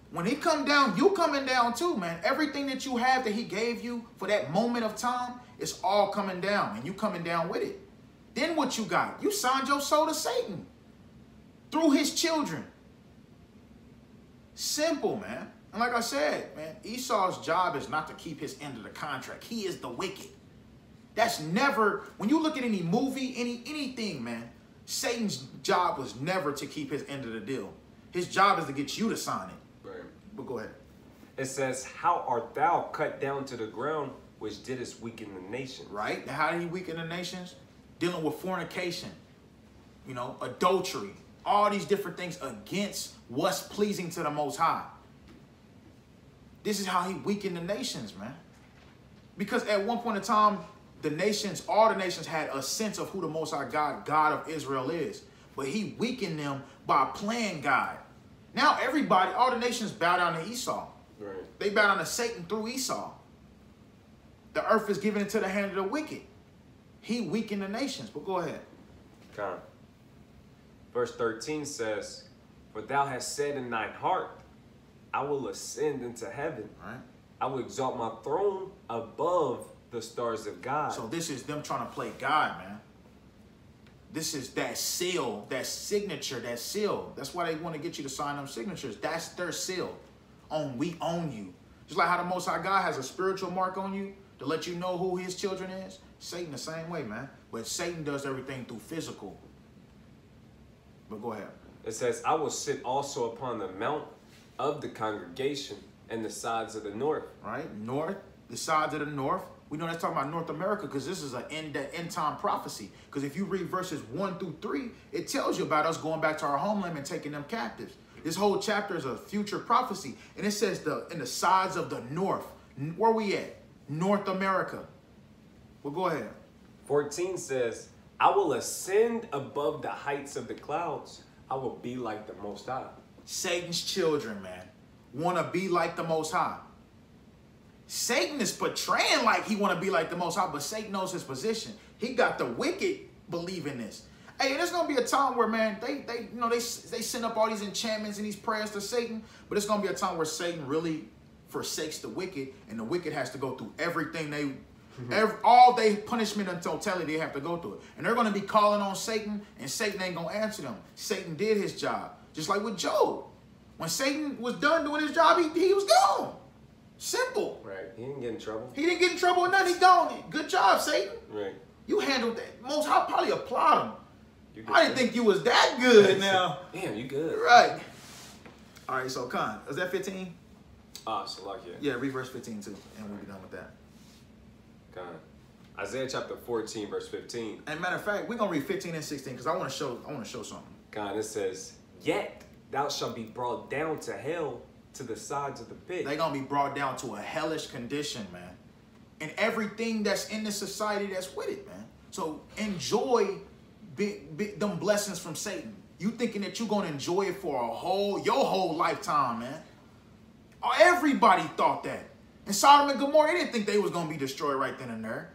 When he come down, you coming down too, man. Everything that you have that he gave you for that moment of time, it's all coming down, and you coming down with it. Then what you got? You signed your soul to Satan through his children. Simple, man. And like I said, man, Esau's job is not to keep his end of the contract. He is the wicked. That's never when you look at any movie, any anything, man. Satan's job was never to keep his end of the deal. His job is to get you to sign it. Right. But go ahead. It says, How art thou cut down to the ground, which didst weaken the nation? Right? Now, how did he weaken the nations? Dealing with fornication, you know, adultery, all these different things against what's pleasing to the Most High. This is how he weakened the nations, man. Because at one point in time, the nations, all the nations had a sense of who the Most High God, God of Israel is. But he weakened them by playing God. Now everybody, all the nations bow down to Esau. Right. They bow down to Satan through Esau. The earth is given into the hand of the wicked. He weakened the nations. But go ahead. Con. Verse 13 says, For thou hast said in thine heart, I will ascend into heaven. Right? I will exalt my throne above the stars of God. So this is them trying to play God, man. This is that seal, that signature, that seal. That's why they want to get you to sign them signatures. That's their seal. On we own you. Just like how the Most High God has a spiritual mark on you to let you know who his children is. Satan the same way, man. But Satan does everything through physical. But go ahead. It says, I will sit also upon the mount of the congregation and the sides of the north. right? North, the sides of the north. We know that's talking about North America because this is an end, end time prophecy. Because if you read verses one through three, it tells you about us going back to our homeland and taking them captives. This whole chapter is a future prophecy, and it says the in the sides of the north. Where we at? North America. Well, go ahead. 14 says, I will ascend above the heights of the clouds. I will be like the Most High. Satan's children, man, want to be like the Most High. Satan is portraying like he want to be like the Most High, but Satan knows his position. He got the wicked believing this. Hey, there's gonna be a time where, man, they they you know they they send up all these enchantments and these prayers to Satan, but it's gonna be a time where Satan really forsakes the wicked, and the wicked has to go through everything they, every, all they punishment and totality they have to go through it. And they're going to be calling on Satan, and Satan ain't going to answer them. Satan did his job, just like with Job. When Satan was done doing his job, he, he was gone. Simple. Right. He didn't get in trouble. He didn't get in trouble with nothing. He gone. Good job, Satan. Right. You handled that. Most I probably applaud him. I didn't think you was that good now. Damn, you good. Right. All right, so Khan, is that 15? Ah, Salakia. Yeah, read verse 15 too, and we'll be done with that. God. Isaiah chapter 14, verse 15. And matter of fact, we're gonna read 15 and 16 because I want to show I want to show something. God, it says, Yet thou shalt be brought down to hell to the sides of the pit. They're gonna be brought down to a hellish condition, man. And everything that's in the society that's with it, man. So enjoy big, big, them blessings from Satan. You thinking that you're gonna enjoy it for a whole your whole lifetime, man. Everybody thought that. And Sodom and Gomorrah, they didn't think they was gonna be destroyed right then and there.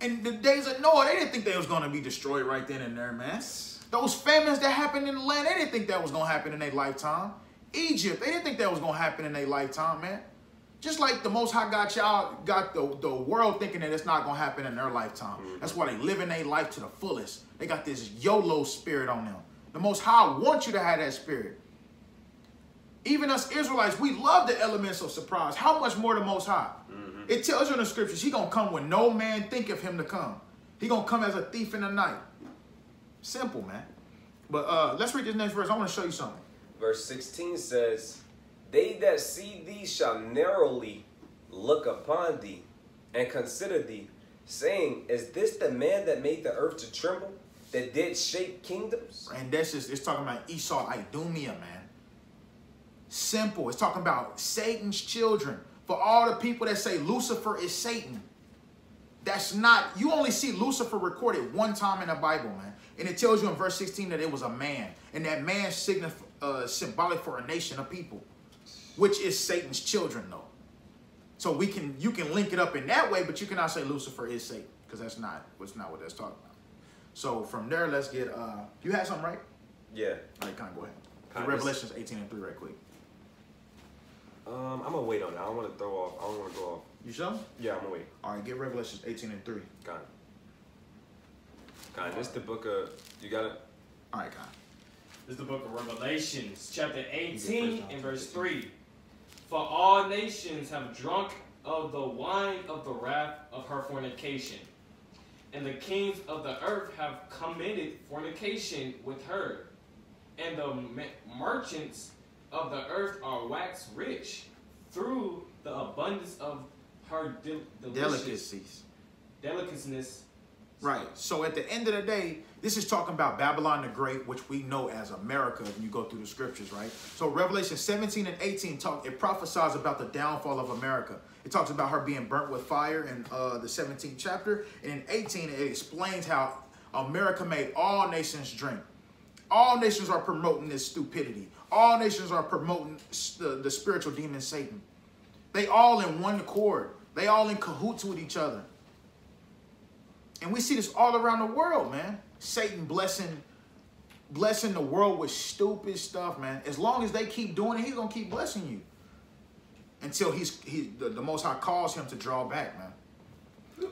And the days of Noah, they didn't think they was gonna be destroyed right then and there, man. Those famines that happened in the land, they didn't think that was gonna happen in their lifetime. Egypt, they didn't think that was gonna happen in their lifetime, man. Just like the Most High got y'all, got the, the world thinking that it's not gonna happen in their lifetime. Mm-hmm. That's why they living their life to the fullest. They got this YOLO spirit on them. The Most High wants you to have that spirit. Even us Israelites, we love the elements of surprise. How much more the Most High? It tells you in the scriptures, he gonna come when no man think of him to come. He gonna come as a thief in the night. Simple, man. But uh, let's read this next verse. I want to show you something. Verse 16 says, They that see thee shall narrowly look upon thee and consider thee, saying, Is this the man that made the earth to tremble, that did shake kingdoms? And that's just it's talking about Esau Idumea, man. Simple. It's talking about Satan's children. For all the people that say Lucifer is Satan, that's not. You only see Lucifer recorded one time in the Bible, man. And it tells you in verse 16 that it was a man, and that man signif- uh, symbolic for a nation of people, which is Satan's children, though. So we can you can link it up in that way, but you cannot say Lucifer is Satan because that's not what's not what that's talking about. So from there, let's get. uh You had something right? Yeah. All right, kind of go ahead. Revelations 18 and 3 right quick. Um, I'm gonna wait on that. I don't want to throw off. I don't want to go off. You sure? Yeah, I'm gonna wait. All right, get Revelations 18 and 3. God. God, this the book of. You got it. All right, God. This is the book of Revelations, chapter 18 and verse 3. For all nations have drunk of the wine of the wrath of her fornication. And the kings of the earth have committed fornication with her. And the merchants of the earth are waxed rich through the abundance of her delicious Delicacies. delicateness. Right. So at the end of the day, this is talking about Babylon the Great, which we know as America when you go through the scriptures, right? So Revelation 17 and 18 talk it prophesies about the downfall of America. It talks about her being burnt with fire in uh, the 17th chapter. And in 18, it explains how America made all nations drink. All nations are promoting this stupidity. All nations are promoting the, the spiritual demon Satan. They all in one accord. They all in cahoots with each other. And we see this all around the world, man. Satan blessing blessing the world with stupid stuff, man. As long as they keep doing it, he's gonna keep blessing you. Until he's he the, the most high calls him to draw back, man.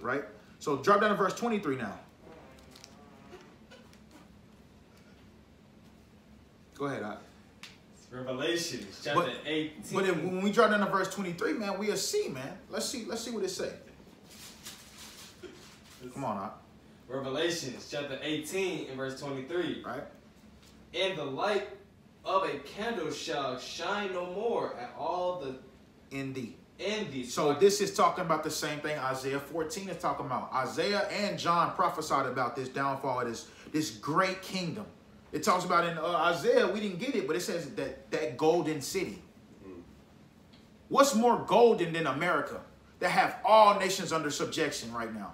Right? So drop down to verse 23 now. Go ahead, I. Revelations chapter But- 18. But if, when we drop down to verse 23, man, we'll see, man. Let's see, let's see what it say. Come on, Doc. Revelations chapter 18 and verse 23. right? And the light of a candle shall shine no more at all the Indeed. endings. So this is talking about the same thing Isaiah 14 is talking about. Isaiah and John prophesied about this downfall of this, this great kingdom. It talks about in uh, Isaiah, we didn't get it, but it says that that golden city. What's more golden than America that have all nations under subjection right now?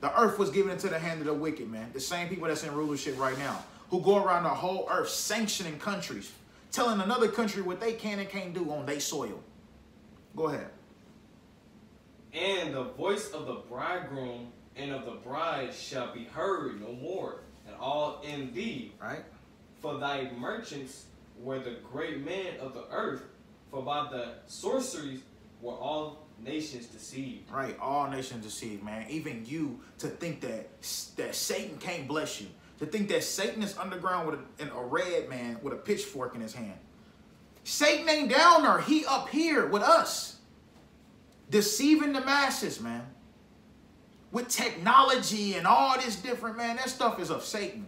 The earth was given into the hand of the wicked, man. The same people that's in rulership right now, who go around the whole earth sanctioning countries, telling another country what they can and can't do on their soil. Go ahead. And the voice of the bridegroom and of the bride shall be heard no more all in thee. Right? For thy merchants were the great men of the earth. For by the sorceries were all nations deceived. Right, all nations deceived, man. Even you to think that that Satan can't bless you, to think that Satan is underground with a, in a red man with a pitchfork in his hand. Satan ain't down there; he up here with us, deceiving the masses, man. With technology and all this different, man, that stuff is of Satan.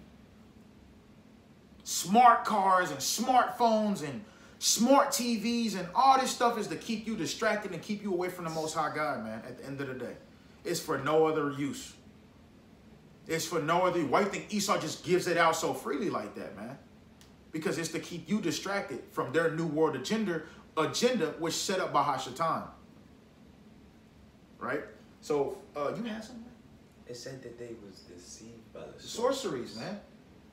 Smart cars and smartphones and smart TVs and all this stuff is to keep you distracted and keep you away from the Most High God, man, at the end of the day. It's for no other use. It's for no other Why do you think Esau just gives it out so freely like that, man? Because it's to keep you distracted from their new world agenda, agenda which set up by Hashatan. Right? So, uh, you had something? It said that they was deceived by the sorceries, man.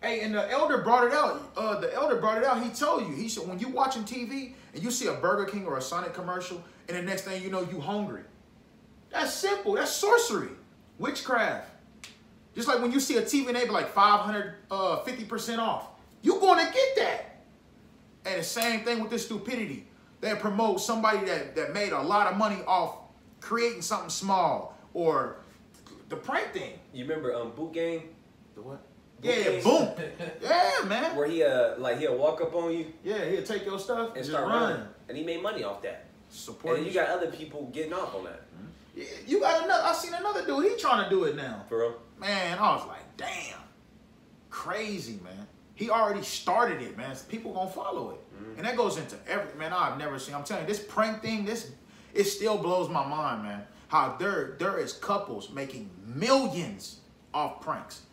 Hey, and the elder brought it out. Uh, the elder brought it out. He told you. He said when you watching TV and you see a Burger King or a Sonic commercial, and the next thing you know, you hungry. That's simple. That's sorcery, witchcraft. Just like when you see a TV be like 500, uh, 50% off, you going to get that. And the same thing with this stupidity. They promote somebody that, that made a lot of money off creating something small or the prank thing. You remember um boot game? The what? Yeah, boom. yeah, man. Where he uh like he'll walk up on you. Yeah, he'll take your stuff and start running. running. And he made money off that. Support. And you got other people getting off on that. Yeah, you got another. I seen another dude. He trying to do it now. For real? Man, I was like, damn, crazy, man. He already started it, man. People gonna follow it, mm-hmm. and that goes into every man. I've never seen. I'm telling you, this prank thing, this it still blows my mind, man. How there there is couples making millions off pranks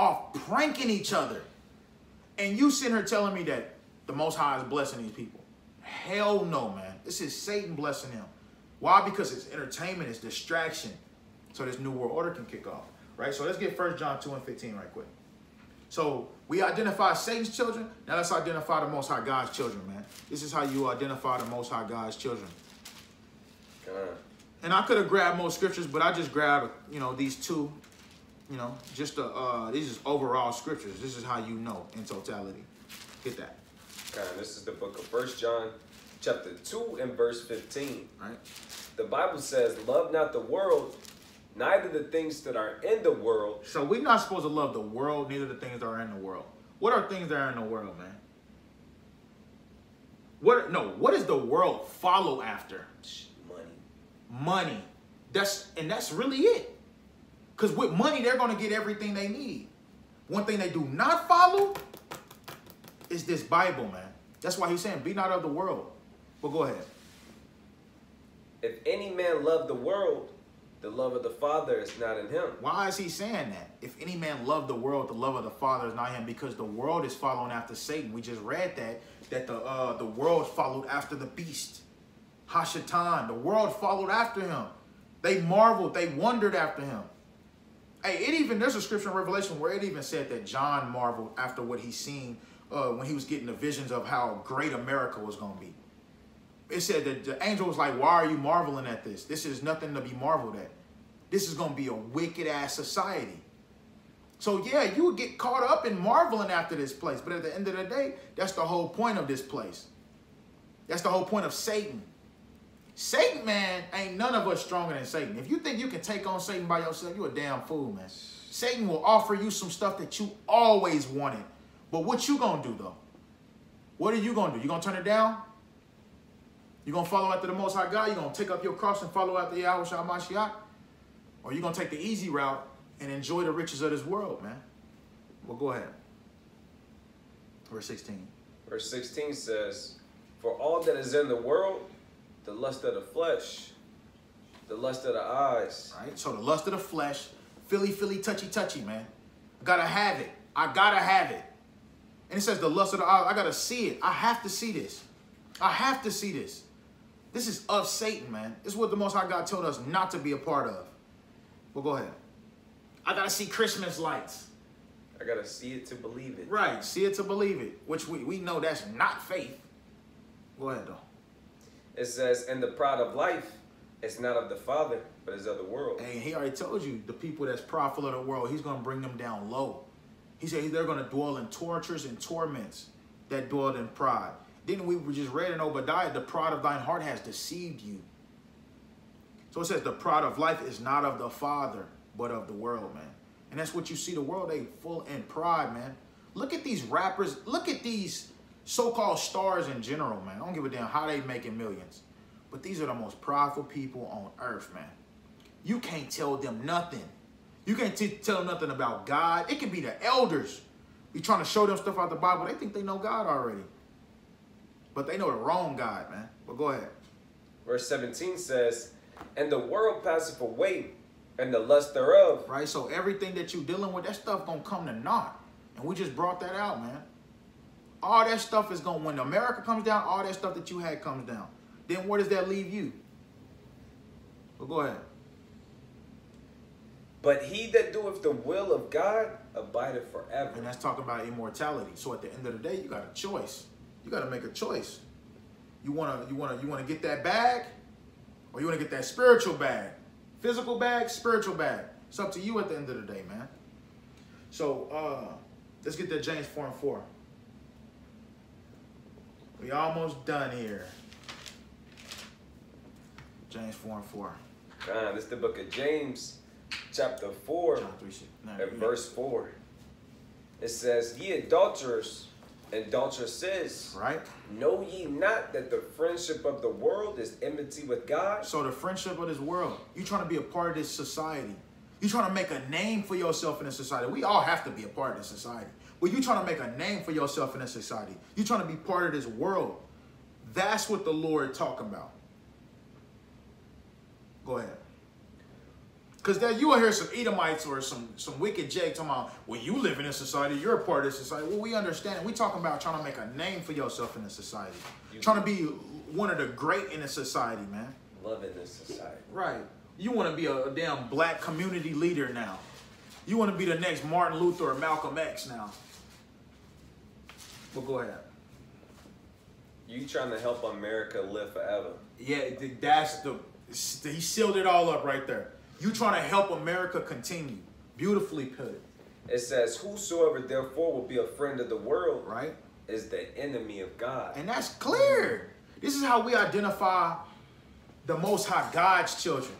off pranking each other. And you sitting here telling me that the Most High is blessing these people. Hell no, man. This is Satan blessing them. Why? Because it's entertainment, it's distraction. So this new world order can kick off. Right? So let's get First John 2 and 15 right quick. So we identify Satan's children. Now let's identify the Most High God's children, man. This is how you identify the Most High God's children. And I could have grabbed more scriptures, but I just grabbed, you know, these two you know, just the uh, these is overall scriptures. This is how you know in totality. Get that. Okay, this is the book of First John, chapter two and verse fifteen. Right. The Bible says, "Love not the world, neither the things that are in the world." So we're not supposed to love the world, neither the things that are in the world. What are things that are in the world, man? What? No. What does the world follow after? Money. That's and that's really it. Because with money, they're going to get everything they need. One thing they do not follow is this Bible, man. That's why he's saying, be not of the world. But go ahead. If any man love the world, the love of the Father is not in him. Why is he saying that? If any man love the world, the love of the Father is not in him, because the world is following after Satan. We just read that that the uh, the world followed after the beast, Hashatan. The world followed after him. They marveled, they wondered after him. Hey, it even there's a scripture in Revelation where it even said that John marveled after what he seen uh, when he was getting the visions of how great America was going to be. It said that the angel was like, "Why are you marveling at this? This is nothing to be marveled at. This is going to be a wicked ass society." So yeah, you would get caught up in marveling after this place, but at the end of the day, that's the whole point of this place. That's the whole point of Satan. Satan, man, ain't none of us stronger than Satan. If you think you can take on Satan by yourself, you're a damn fool, man. Satan will offer you some stuff that you always wanted. But what you gonna do though? What are you gonna do? You gonna turn it down? You gonna follow after the Most High God? You gonna take up your cross and follow after Yahushua Mashiach? Or you gonna take the easy route and enjoy the riches of this world, man? Well, go ahead. Verse 16. Verse 16 says, For all that is in the world, the lust of the flesh, the lust of the eyes. Right? So the lust of the flesh, filly, filly, touchy, touchy, man. I gotta have it. I gotta have it. And it says the lust of the eyes. I gotta see it. I have to see this. I have to see this. This is of Satan, man. This is what the Most High God told us not to be a part of. Well, go ahead. I gotta see Christmas lights. I gotta see it to believe it. Right, see it to believe it, which we, we know that's not faith. Go ahead, though. It says, and the pride of life is not of the Father, but is of the world. Hey, he already told you, the people that's prideful of the world, he's going to bring them down low. He said they're going to dwell in tortures and torments that dwell in pride. Didn't we just read in Obadiah, the pride of thine heart has deceived you. So it says the pride of life is not of the Father, but of the world, man. And that's what you see the world, they full in pride, man. Look at these rappers. Look at these so-called stars in general, man. I don't give a damn how they making millions. But these are the most prideful people on earth, man. You can't tell them nothing. You can't tell them nothing about God. It can be the elders. You trying to show them stuff out the Bible. They think they know God already. But they know the wrong God, man. But go ahead. Verse 17 says, And the world passeth away, and the lust thereof. Right? So everything that you dealing with, that stuff gonna come to naught. And we just brought that out, man. All that stuff is going, when America comes down, all that stuff that you had comes down. Then where does that leave you? Well, go ahead. But he that doeth the will of God abideth forever. And that's talking about immortality. So at the end of the day, you got a choice. You got to make a choice. You wanna, you wanna, you wanna get that bag, or you wanna get that spiritual bag, physical bag, spiritual bag. It's up to you at the end of the day, man. So uh, let's get that James four and four. We almost done here. James 4 and 4. God, this is the book of James, chapter 4, John 3, 6. No, and read verse 4. It says, Ye adulterers and adulteresses, Right? know ye not that the friendship of the world is enmity with God? So the friendship of this world, you trying to be a part of this society. You trying to make a name for yourself in this society. We all have to be a part of this society. But you trying to make a name for yourself in this society. You trying to be part of this world. That's what the Lord talking about. Go ahead. Because then you will hear some Edomites or some, some wicked Jake talking about, well, you live in this society, you're a part of this society. Well, we understand. We talking about trying to make a name for yourself in this society. You- trying to be one of the great in this society, man. Love in this society. Right. You want to be a, a damn black community leader now. You want to be the next Martin Luther or Malcolm X now. Well, go ahead. You trying to help America live forever. Yeah, that's the. He sealed it all up right there. You trying to help America continue. Beautifully put. It says, Whosoever therefore will be a friend of the world Right? is the enemy of God. And that's clear. This is how we identify the Most High God's children,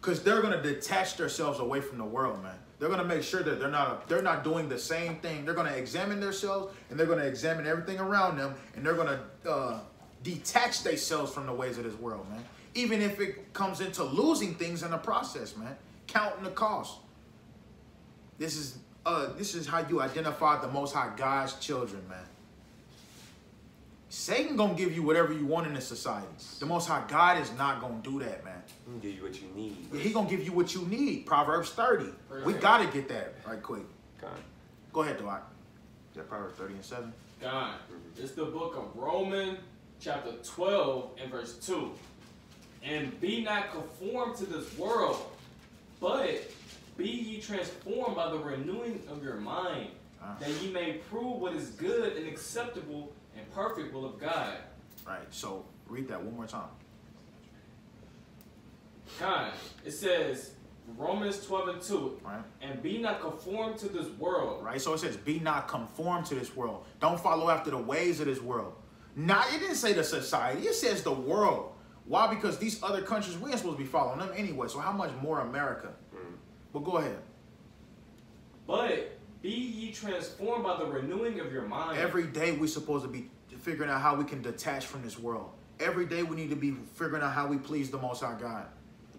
because they're gonna detach themselves away from the world, man. They're gonna make sure that they're not they're not doing the same thing. They're gonna examine themselves and they're gonna examine everything around them, and they're gonna uh, detach themselves from the ways of this world, man. Even if it comes into losing things in the process, man. Counting the cost. This is uh this is how you identify the Most High God's children, man. Satan gonna give you whatever you want in this society. The Most High God is not gonna do that, man. He'll give you what you need. He gonna give you what you need. Proverbs 30. We gotta get that right quick. God. Go ahead, Dwight. Is that Proverbs 30 and 7? God. It's the book of Romans, chapter 12, and verse 2. And be not conformed to this world, but be ye transformed by the renewing of your mind, Ah. that ye may prove what is good and acceptable and perfect will of God. Right. So read that one more time. God, it says, Romans 12 and 2, Right? and be not conformed to this world. Right. So it says, be not conformed to this world. Don't follow after the ways of this world. Not it didn't say the society, it says the world. Why? Because these other countries, we ain't supposed to be following them anyway. So how much more America? Mm-hmm. But go ahead. But be ye transformed by the renewing of your mind. Every day we're supposed to be figuring out how we can detach from this world. Every day we need to be figuring out how we please the Most High God.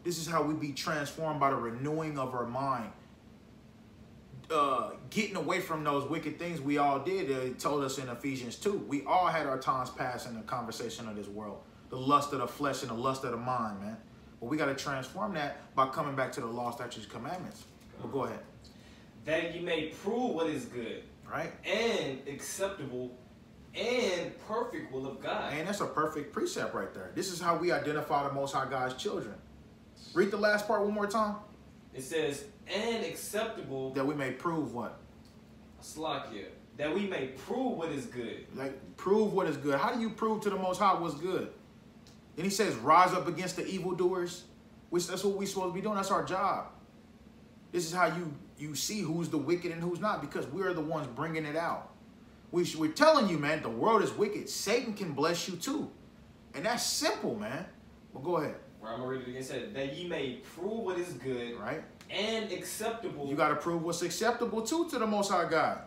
This is how we be transformed by the renewing of our mind. Uh, getting away from those wicked things we all did. It told us in Ephesians 2. We all had our times passed in the conversation of this world. The lust of the flesh and the lust of the mind, man. But we got to transform that by coming back to the law, statutes, commandments. But go ahead. that you may prove what is good Right? and acceptable and perfect will of God. And that's a perfect precept right there. This is how we identify the Most High God's children. Read the last part one more time. It says, and acceptable, That we may prove what? Slakia, that we may prove what is good. Like, prove what is good. How do you prove to the Most High what's good? And he says, rise up against the evildoers. Which that's what we're supposed to be doing. That's our job. This is how you you see who's the wicked and who's not because we are the ones bringing it out. We, we're telling you, man, the world is wicked. Satan can bless you too. And that's simple, man. Well, go ahead. Where I'm gonna read it again. Said that ye may prove what is good Right? and acceptable. You got to prove what's acceptable too to the Most High God.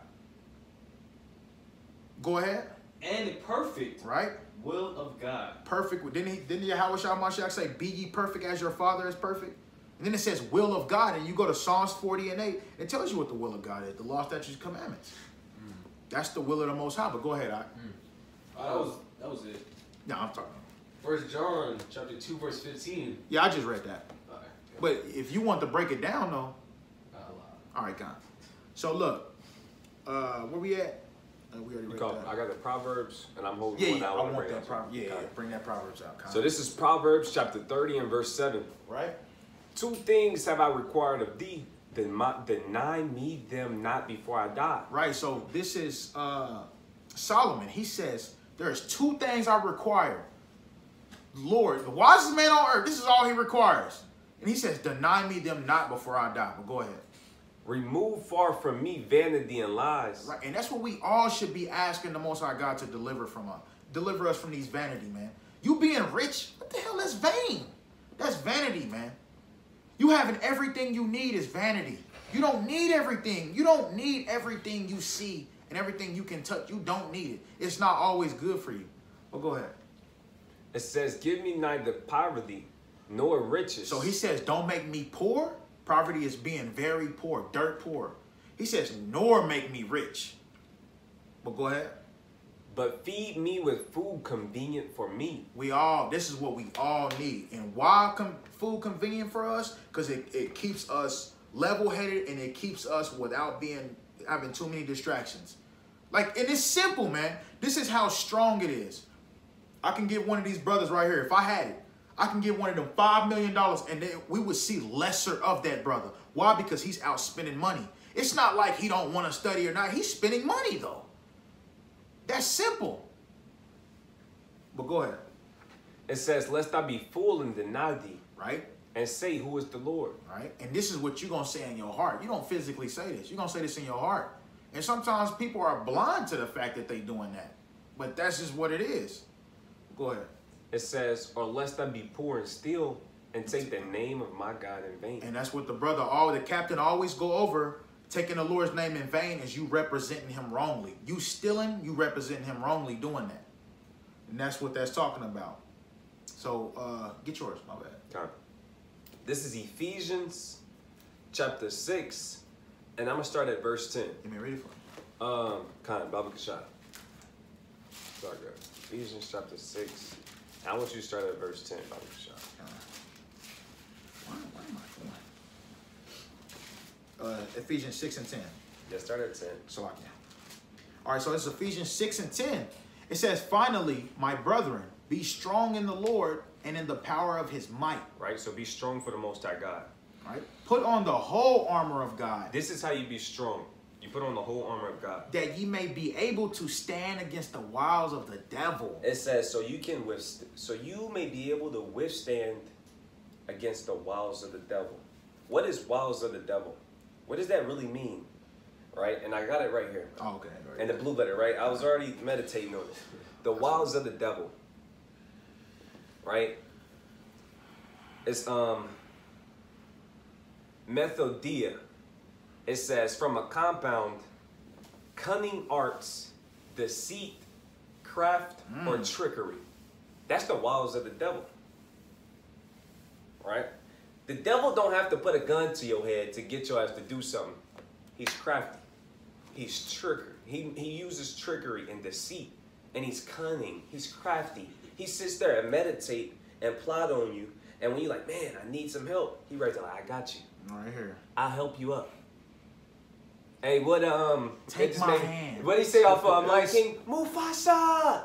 Go ahead. and perfect Right? will of God. Perfect. Didn't he? Didn't Yahushua Mashiach say, "Be ye perfect as your Father is perfect"? And then it says, "Will of God," and you go to Psalms 40 and 8. It tells you what the will of God is: the law, statutes, commandments. That's the will of the Most High. But go ahead. I, Oh, that was that was it. no, I'm talking. First John chapter two verse fifteen. Yeah, I just read that. Alright. But if you want to break it down, though, all right, Con. So look, uh, where we at? Uh, we already read call, that. I got the Proverbs, and I'm holding Yeah, one yeah, out. I wanna want that it proverb. Yeah, yeah, bring that proverbs out. Con. So this is Proverbs chapter 30 and verse 7. right. Two things have I required of thee, deny deny me them not before I die. Right. So this is uh, Solomon. He says, There's two things I require. Lord, the wisest man on earth, this is all he requires. And he says, Deny me them not before I die. But go ahead. Remove far from me vanity and lies. Right. And that's what we all should be asking the Most High God to deliver from us. Deliver us from these vanity, man. You being rich, what the hell is vain? That's vanity, man. You having everything you need is vanity. You don't need everything. You don't need everything you see and everything you can touch. You don't need it. It's not always good for you. Well, go ahead. It says, Give me neither poverty nor riches. So he says, don't make me poor. Poverty is being very poor, dirt poor. He says, nor make me rich. But go ahead. But feed me with food convenient for me. We all, this is what we all need. And why com- food convenient for us? Because it, it keeps us level headed and it keeps us without being, having too many distractions. Like, and it's simple, man. This is how strong it is. I can give one of these brothers right here, if I had it, I can give one of them $5 million and then we would see lesser of that brother. Why? Because he's out spending money. It's not like he don't want to study or not. He's spending money though. That's simple. But go ahead, It says, Lest I be full and deny thee, right? and say, Who is the Lord? right? And this is what you're gonna say in your heart. You don't physically say this. You're gonna say this in your heart. And sometimes people are blind to the fact that they're doing that. But that's just what it is. Go ahead. It says, Or lest I be poor and steal and take the name of my God in vain. And that's what the brother, all the captain always go over. Taking the Lord's name in vain is you representing him wrongly. You stealing, you representing him wrongly doing that. And that's what that's talking about. So uh get yours, my bad. Time. This is Ephesians chapter 6, and I'm going to start at verse 10. Let me read it for you. Um, Khan, Baba Kashad. Sorry, guys. Ephesians chapter 6. I want you to start at verse 10, Baba Kashad. Why, why am I? Uh, Ephesians 6 and 10. Yeah, start at 10. So I can. All right, so it's Ephesians 6 and 10. It says, Finally, my brethren, be strong in the Lord and in the power of his might. Right? So be strong for the Most High God. Right? Put on the whole armor of God, This is how you be strong. You put on the whole armor of God. that ye may be able to stand against the wiles of the devil. It says, so you can withstand, so you may be able to withstand against the wiles of the devil. What is wiles of the devil? What does that really mean? Right? And I got it right here. Oh, okay. Right. And the blue letter, right? I was already meditating on it. The wiles of the devil. Right? It's um methodeia. It says from a compound, cunning arts, deceit, craft, or trickery. That's the wiles of the devil. Right? The devil don't have to put a gun to your head to get your ass to do something. He's crafty. He's trigger. He, he uses trickery and deceit. And he's cunning. He's crafty. He sits there and meditate and plot on you. And when you're like, man, I need some help, he writes, like, I got you. right here. I'll help you up. Hey, what um? Take my man- hand. What did he say off um, Lion King? Mufasa.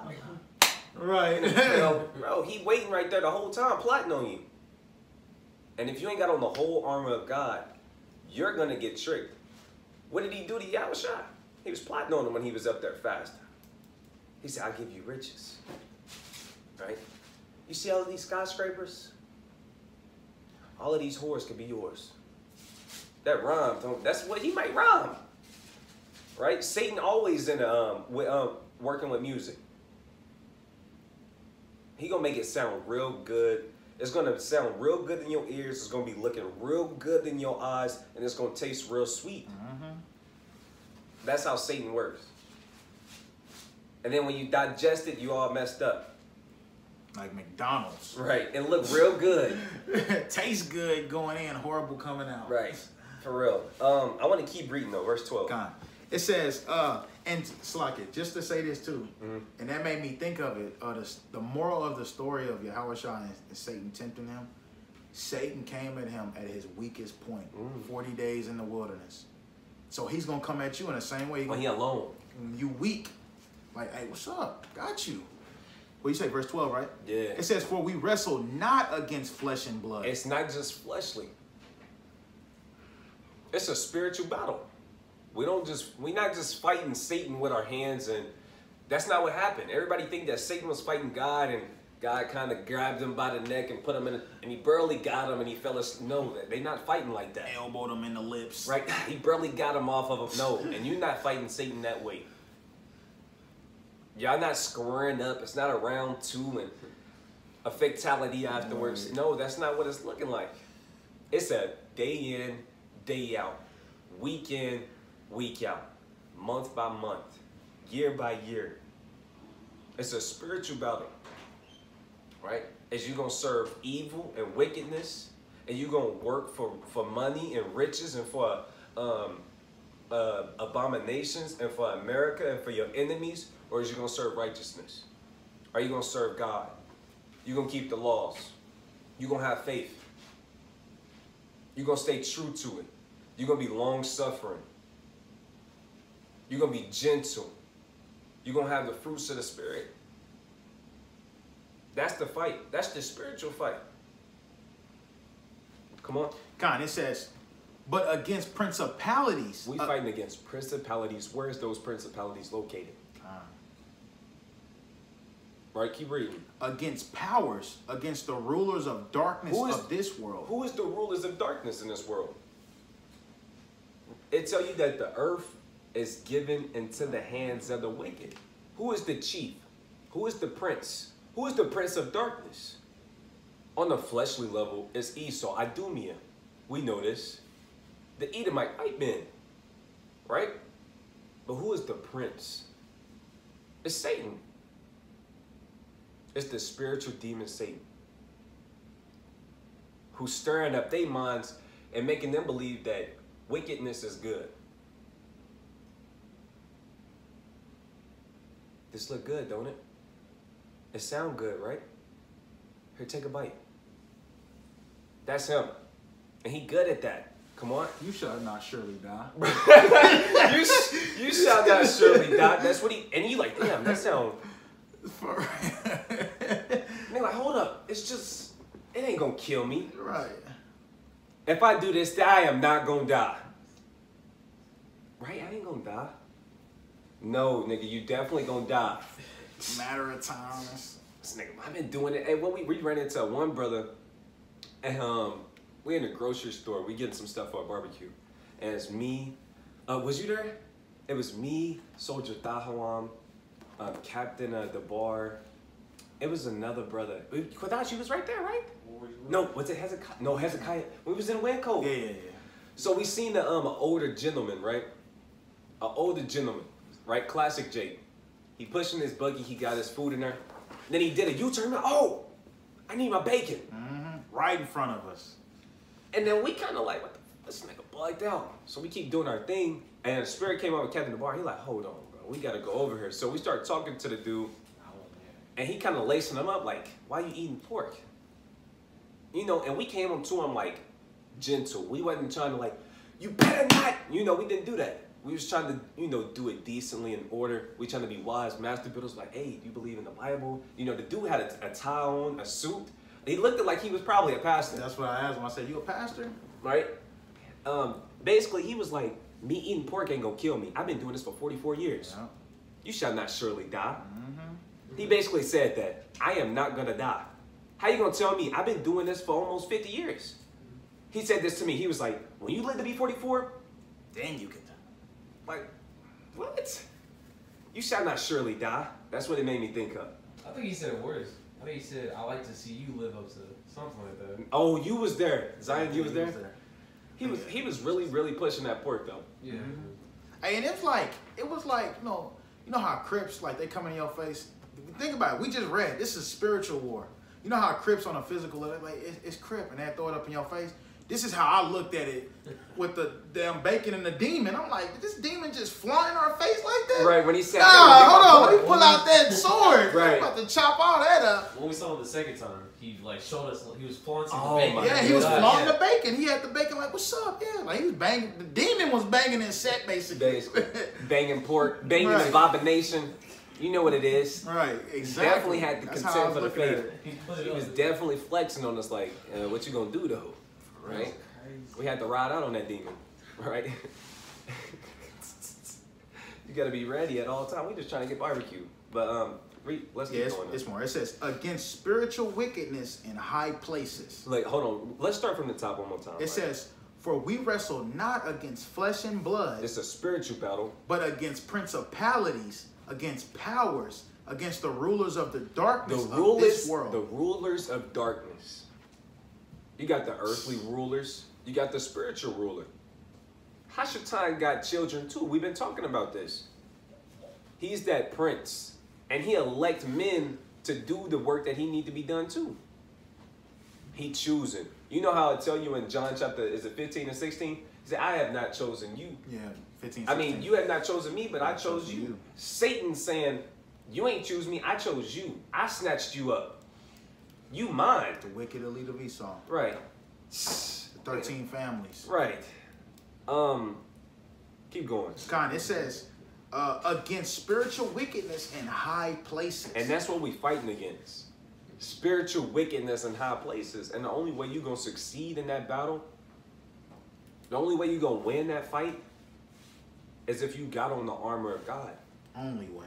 Right. Bro, bro, he waiting right there the whole time, plotting on you. And if you ain't got on the whole armor of God, you're gonna get tricked. What did he do to Yahushua? He was plotting on him when he was up there fasting. He said, I'll give you riches. Right? You see all of these skyscrapers? All of these whores could be yours. That rhyme, that's what he might rhyme. right? Satan always in um with um working with music. He gonna make it sound real good. It's gonna sound real good in your ears. It's gonna be looking real good in your eyes, and it's gonna taste real sweet. That's how Satan works. And then when you digest it, you all messed up. Like McDonald's. Right. It looked real good. Tastes good going in, horrible coming out. Right. For real. Um, I want to keep reading though, verse 12. God. It says, uh, and Slack just to say this too, Mhm. and that made me think of it. Uh, the, the moral of the story of Yahweh and, and Satan tempting him. Satan came at him at his weakest point, Mm. 40 days in the wilderness. So he's gonna come at you in the same way. When he alone. you weak. Like, hey, what's up? Got you. What you say, verse 12, right? Yeah. It says, For we wrestle not against flesh and blood. It's not just fleshly. It's a spiritual battle. We don't just we not just fighting Satan with our hands and that's not what happened. Everybody think that Satan was fighting God and God kind of grabbed him by the neck and put him in, and he barely got him, and he fell asleep. No, they not fighting like that, elbowed him in the lips. right? He barely got him off of him. No, and you're not fighting Satan that way. Y'all not squaring up. It's not a round two and a fatality afterwards. No, that's not what it's looking like. It's a day in, day out, week in, week out, month by month, year by year. It's a spiritual battle, right? As you're gonna serve evil and wickedness, and you're gonna work for, for money and riches and for um, uh, abominations and for America and for your enemies, or is you gonna serve righteousness? Are you gonna serve God? You're gonna keep the laws. You're gonna have faith. You're gonna stay true to it. You're gonna be long suffering. You're gonna be gentle. You're gonna have the fruits of the spirit. That's the fight. That's the spiritual fight. Come on. God, it says, but against principalities. We uh, fighting against principalities. Where's those principalities located? God. Right? Keep reading. against powers, against the rulers of darkness Who is- of this world. Who is the rulers of darkness in this world? It tell you that the earth is given into the hands of the wicked. Who is the chief? Who is the prince? Who is the prince of darkness? On the fleshly level, it's Esau, Idumea. We know this. The Edomite white men, right? But who is the prince? It's Satan. It's the spiritual demon Satan who's stirring up their minds and making them believe that wickedness is good. This look good, don't it? It sound good, right? Here, take a bite. That's him. And he good at that. Come on. You shall not surely die. you, you shall not surely die. That's what he, and you like, damn, that sound, For- like, hold up. It's just, it ain't gonna kill me. right. If I do this, I am not gonna die. Right? I ain't gonna die. No, nigga, you definitely gonna die. Matter of time. This nigga, I've been doing it. Hey, what we, we ran into one brother, and um, we in the grocery store. We getting some stuff for a barbecue, and it's me. Uh, was you there? It was me, Soldier Dahawam, uh, Captain of the bar. It was another brother. Kodachi was right there, right? No, was it Hezekiah? No, Hezekiah. We was in Winco. Yeah, yeah, yeah. So we seen the um older gentleman, right? An older gentleman, right? Classic Jake. He pushing his buggy. He got his food in there. Then he did a U-turn. Oh, I need my bacon. hmm Right in front of us. And then we kind of like, what the, this nigga bugged out. So we keep doing our thing. And the spirit came up with Captain the bar. He like, hold on, bro. We gotta go over here. So we start talking to the dude, and he kind of lacing him up like, why you eating pork? You know, and we came up to him like gentle. We wasn't trying to like, you better not. You know, we didn't do that. We was trying to, you know, do it decently in order. We trying to be wise master builders. Like, hey, do you believe in the Bible? You know, the dude had a, a tie on, a suit. He looked like he was probably a pastor That's what I asked him. I said, "You a pastor?" right? Um, basically, he was like, me eating pork ain't gonna kill me. I've been doing this for 44 years. Yeah. You shall not surely die. Mm-hmm. He basically said that I am not gonna die. How you gonna tell me I've been doing this for almost 50 years? He said this to me. He was like, when you live to be 44, Then you can. Like, what? You shall not surely die. That's what it made me think of. I think he said it worse. I think he said, "I like to see you live up to something like that." Oh, you was there, Zion. You was He there. He was he was really really pushing that pork though. Yeah. Mm-hmm. Hey, and it's like, it was like, you know, you know how Crips, like, they come in your face. Think about it. We just read. This is spiritual war. You know how Crips on a physical level, like, it's, it's Crip, and they throw it up in your face. This is how I looked at it with the damn bacon and the demon. I'm like, did this demon just fly in our face like that? Right when he said, Nah, "I gotta get my hold on. Let pork." me pull out that sword. Right. I'm about to chop all that up. When we saw him the second time, he like showed us he was flaunting Oh the bacon. my Yeah, he was flaunting Yeah. the bacon. He had the bacon like, what's up? Yeah, like he was banging. The demon was banging in set basically. Basically, banging pork, banging Right. abomination. You know what it is. right, exactly. Definitely had the That's contempt how for the looking faith. He put it He on was definitely flexing on us like, uh, what you gonna do though? Right? We had to ride out on that demon, right? you gotta be ready at all times. We just trying to get barbecue. But um, read, let's Yeah, keep it's, going. it's more. It says against spiritual wickedness in high places. Like, hold on. Let's start from the top one more time. It right? says, "For we wrestle not against flesh and blood, it's a spiritual battle. but against principalities, against powers, against the rulers of the The darkness of this world." the rulers of darkness. You got the earthly rulers. You got the spiritual ruler. Hashatan got children too. We've been talking about this. He's that prince, and he elect men to do the work that he need to be done too. He choosing. You know how I tell you in John chapter is it 15 and 16? He said, I have not chosen you. yeah, 15, I mean, you have not chosen me, but I I chose chose you. you. Satan saying, You ain't choose me, I chose you. I snatched you up. You mine. the wicked elite of Esau, Right. the 13 families. Right. Um, keep going. Con, it says, uh, against spiritual wickedness in high places. And that's what we fighting against. Spiritual wickedness in high places. And the only way you're gonna succeed in that battle, the only way you're gonna win that fight is if you got on the armor of God. only way.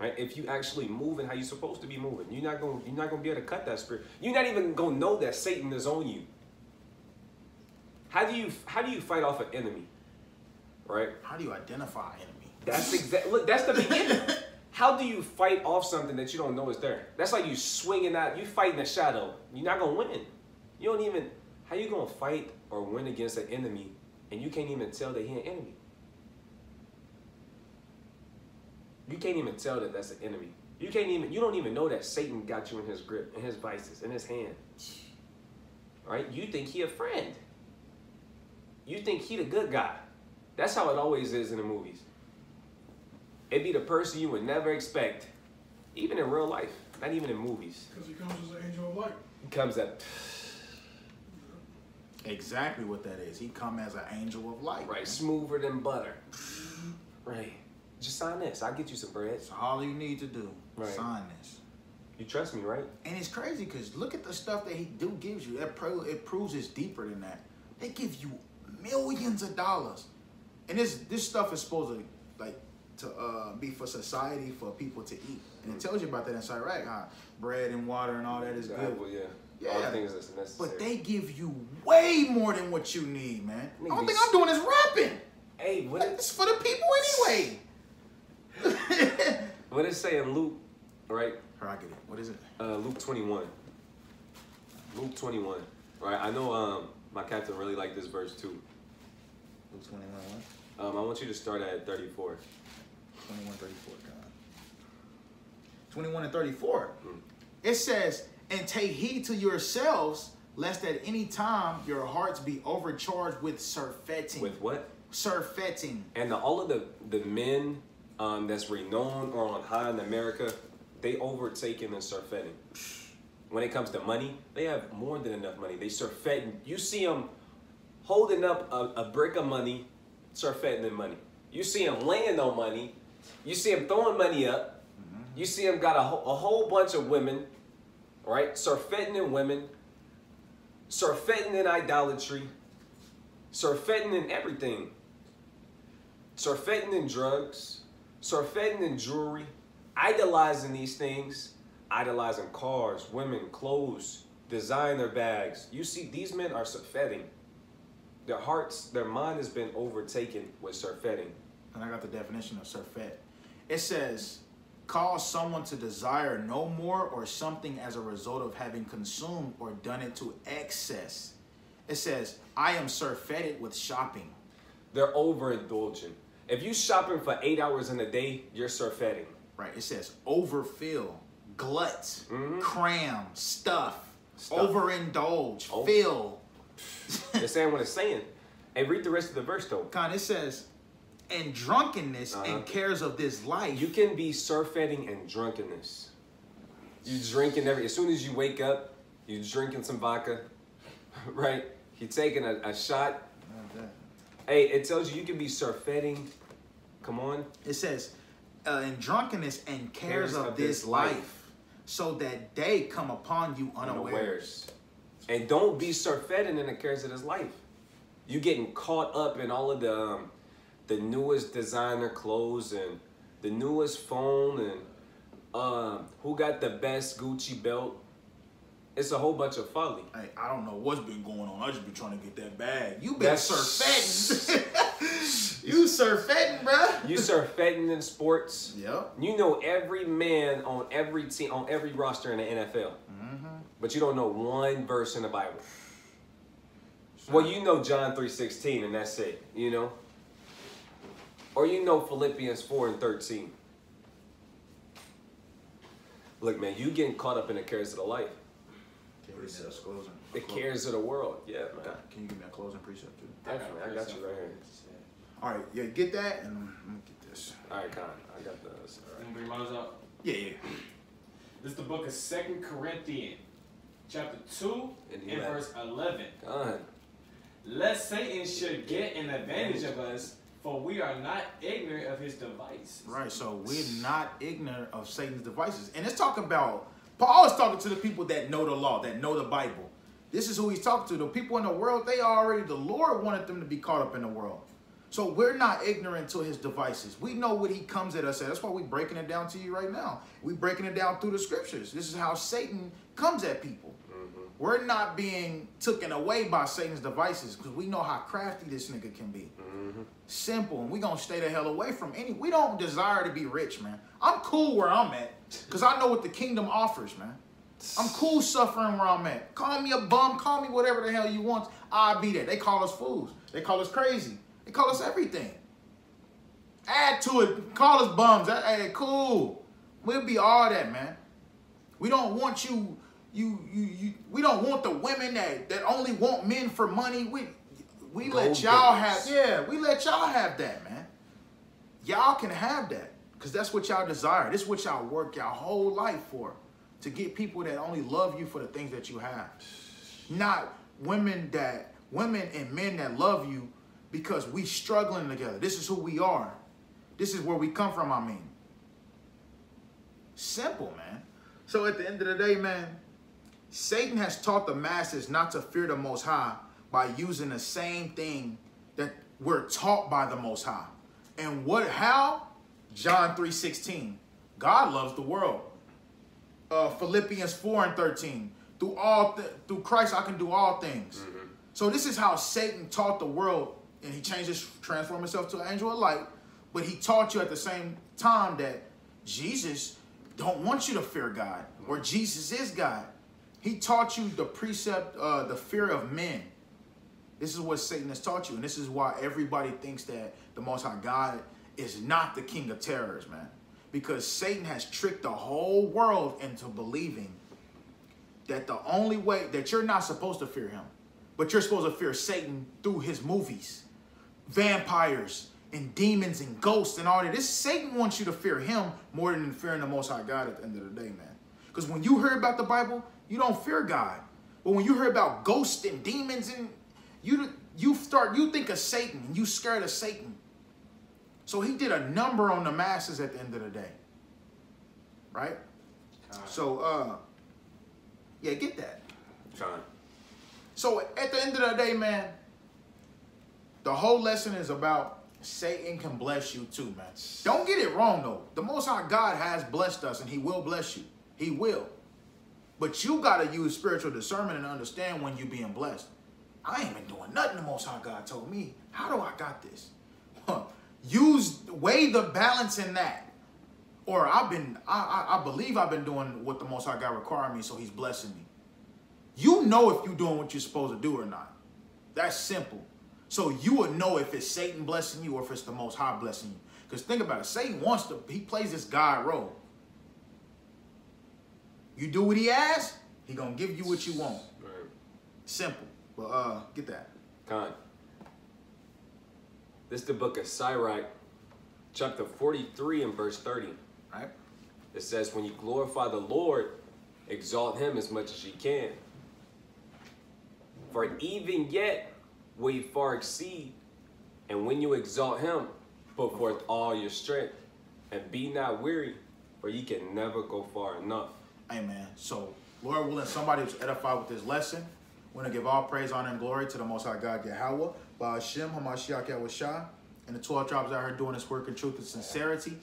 Right? If you actually move moving how you're supposed to be moving, you're not gonna you're not gonna be able to cut that spirit. You're not even gonna know that Satan is on you. How do you how do you fight off an enemy? Right? How do you identify enemy? That's exactly look. That's the beginning. How do you fight off something that you don't know is there? That's like you swinging out. You fighting a shadow. You're not gonna win. You don't even. How you gonna fight or win against an enemy and you can't even tell that he an enemy? You can't even tell that that's an enemy. You can't even. You don't even know that Satan got you in his grip, in his vices, in his hand. Right? You think he a friend. You think he the good guy. That's how it always is in the movies. It'd be the person you would never expect, even in real life, not even in movies. Because he comes as an angel of light. He comes up, Exactly what that is. He come as an angel of light. right, smoother than butter. Right. Just sign this. I'll get you some bread. That's all you need to do. Right. Sign this. You trust me, right? And it's crazy because look at the stuff that he do gives you. That pro, it proves it's deeper than that. They give you millions of dollars, and this this stuff is supposed to like to uh, be for society for people to eat. And it tells you about that inside, right? How bread and water and all that is good. Well, yeah. All the Yeah. things that's necessary. But they give you way more than what you need, man. The Nigga only thing I'm doing is rapping. hey, what Like, it's for the people anyway. what it say in Luke, right? Here, I get it. What is it? Uh, Luke 21. Luke 21. Right? I know um, my captain really liked this verse too. Luke 21, what? Um, I want you to start at 34. 21, 34, God. 21 and 34. Mm. It says, and take heed to yourselves, lest at any time your hearts be overcharged with surfeiting. With what? surfeiting. And the, all of the, the men um, that's renowned or on high in America, they overtaken and surfeiting. When it comes to money, they have more than enough money. They surfeiting. You see them holding up a, a brick of money, surfeiting in money. You see them laying on money. You see them throwing money up. You see them got a, whole- a whole bunch of women, right? Surfeiting in women, surfeiting in idolatry, surfeiting in everything surfeiting in drugs, surfeiting in jewelry, idolizing these things, idolizing cars, women, clothes, designer bags. You see, these men are surfeiting. Their hearts, their mind has been overtaken with surfeiting. and I got the definition of surfeit. It says, cause someone to desire no more or something as a result of having consumed or done it to excess. It says, I am surfeited with shopping. They're overindulgent. If you shopping for eight hours in a day, you're surfeiting. Right? It says overfill, glut, Mhm. cram, stuff, Stuff. overindulge, Oh. fill. They're saying what it's saying. Hey, read the rest of the verse though. Con, it says, and drunkenness Uh-huh. and cares of this life. You can be surfeiting and drunkenness. You drinking every as soon as you wake up, you drinking some vodka, right? You taking a, a shot. Hey, it tells you you can be surfeiting. Come on. It says, uh, in drunkenness and cares, Cares of, of this this life, life. so that they come upon you unawares. unawares. And don't be surfeiting in the cares of this life. You getting caught up in all of the um, the newest designer clothes and the newest phone and um, who got the best Gucci belt. It's a whole bunch of folly. Hey, I don't know what's been going on. I just been trying to get that bag. You been That's- surfeiting. you surfeiting, bruh. You surfeiting in sports. Yep. You know every man on every team on every roster in the NFL, Mm-hmm. but you don't know one verse in the Bible. Well, you know John three sixteen, and that's it. You know, or you know Philippians four and thirteen. Look, man, you getting caught up in the cares of the life, Can you give me closing? the cares of the world. Yeah, man. Okay, Can you give me a closing precept too? Definitely, I got you right here. All right, yeah, get that, and I'm gonna get this. All right, Con, I got those. All right. And bring mine up. Yeah, yeah. This is the book of Second Corinthians, chapter 2 And and, 11. verse 11. Con. Lest Satan should get an advantage of us, for we are not ignorant of his devices. Right, so we're not ignorant of Satan's devices. And it's talking about, Paul is talking to the people that know the law, that know the Bible. This is who he's talking to. The people in the world, they already, the Lord wanted them to be caught up in the world. So we're not ignorant to his devices. We know what he comes at us at. That's why we're breaking it down to you right now. We're breaking it down through the scriptures. This is how Satan comes at people. Mm-hmm. We're not being taken away by Satan's devices because we know how crafty this nigga can be. Mm-hmm. Simple, and we're gonna stay the hell away from any. We don't desire to be rich, man. I'm cool where I'm at because I know what the kingdom offers, man. I'm cool suffering where I'm at. Call me a bum, call me whatever the hell you want. I'll be there. They call us fools. They call us crazy. They call us everything. Add to it, call us bums. Hey, cool. We'll be all that, man. We don't want you, you, you, you. We don't want the women that that only want men for money. We, we let y'all have, yeah, we let y'all have that, man. Y'all can have that, cause that's what y'all desire. This is what y'all work your whole life for, to get people that only love you for the things that you have, not women that women and men that love you because we struggling together. This is who we are. This is where we come from. I mean. Simple, man. So at the end of the day, man, Satan has taught the masses not to fear the Most High by using the same thing that we're taught by the Most High. And what? How? John 3:16. God loves the world. Uh, Philippians 4 and 13. Through all th- through Christ, I can do all things. So this is how Satan taught the world, and he changed his transformed himself to an angel of light. But he taught you at the same time that Jesus don't want you to fear God, or Jesus is God. He taught you the precept, uh, the fear of men. This is what Satan has taught you, and this is why everybody thinks that the Most High God is not the King of Terrors, man. Because Satan has tricked the whole world into believing that the only way that you're not supposed to fear him, but you're supposed to fear Satan through his movies, vampires and demons and ghosts and all that. This Satan wants you to fear him more than fearing the Most High God at the end of the day, man. Because when you hear about the Bible, you don't fear God, but when you hear about ghosts and demons and you you start you think of Satan and you scared of Satan. So he did a number on the masses at the end of the day, right? So uh, yeah, get that. So at the end of the day, man, the whole lesson is about Satan can bless you too, man. Don't get it wrong though. The Most High God has blessed us, and He will bless you. He will. But you gotta use spiritual discernment and understand when you're being blessed. I ain't been doing nothing. The Most High God told me. How do I got this? Use weigh the balance in that. Or I've been, I, I, I believe I've been doing what the Most High God required me, so He's blessing me. You know if you're doing what you're supposed to do or not. That's simple. So you would know if it's Satan blessing you or if it's the Most High blessing you. Because think about it, Satan wants to, he plays this God role. You do what he asks, he gonna give you what you want. Right. Simple. But uh, get that. Con. This is the book of Sirach, chapter 43 and verse 30. Right? It says, When you glorify the Lord, exalt him as much as you can. For even yet will you far exceed, and when you exalt him, put forth all your strength, and be not weary, for you can never go far enough. Amen. So, Lord willing, somebody was edified with this lesson. We want to give all praise, honor, and glory to the Most High God, Yahweh, Ba'ashem, Hamashiach Yahushua, and the 12 tribes out here doing this work in truth and sincerity.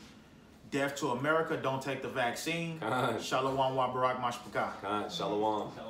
Death to America, don't take the vaccine. God. Shalom wa barak mashpaka. Con, shalom. Shalom.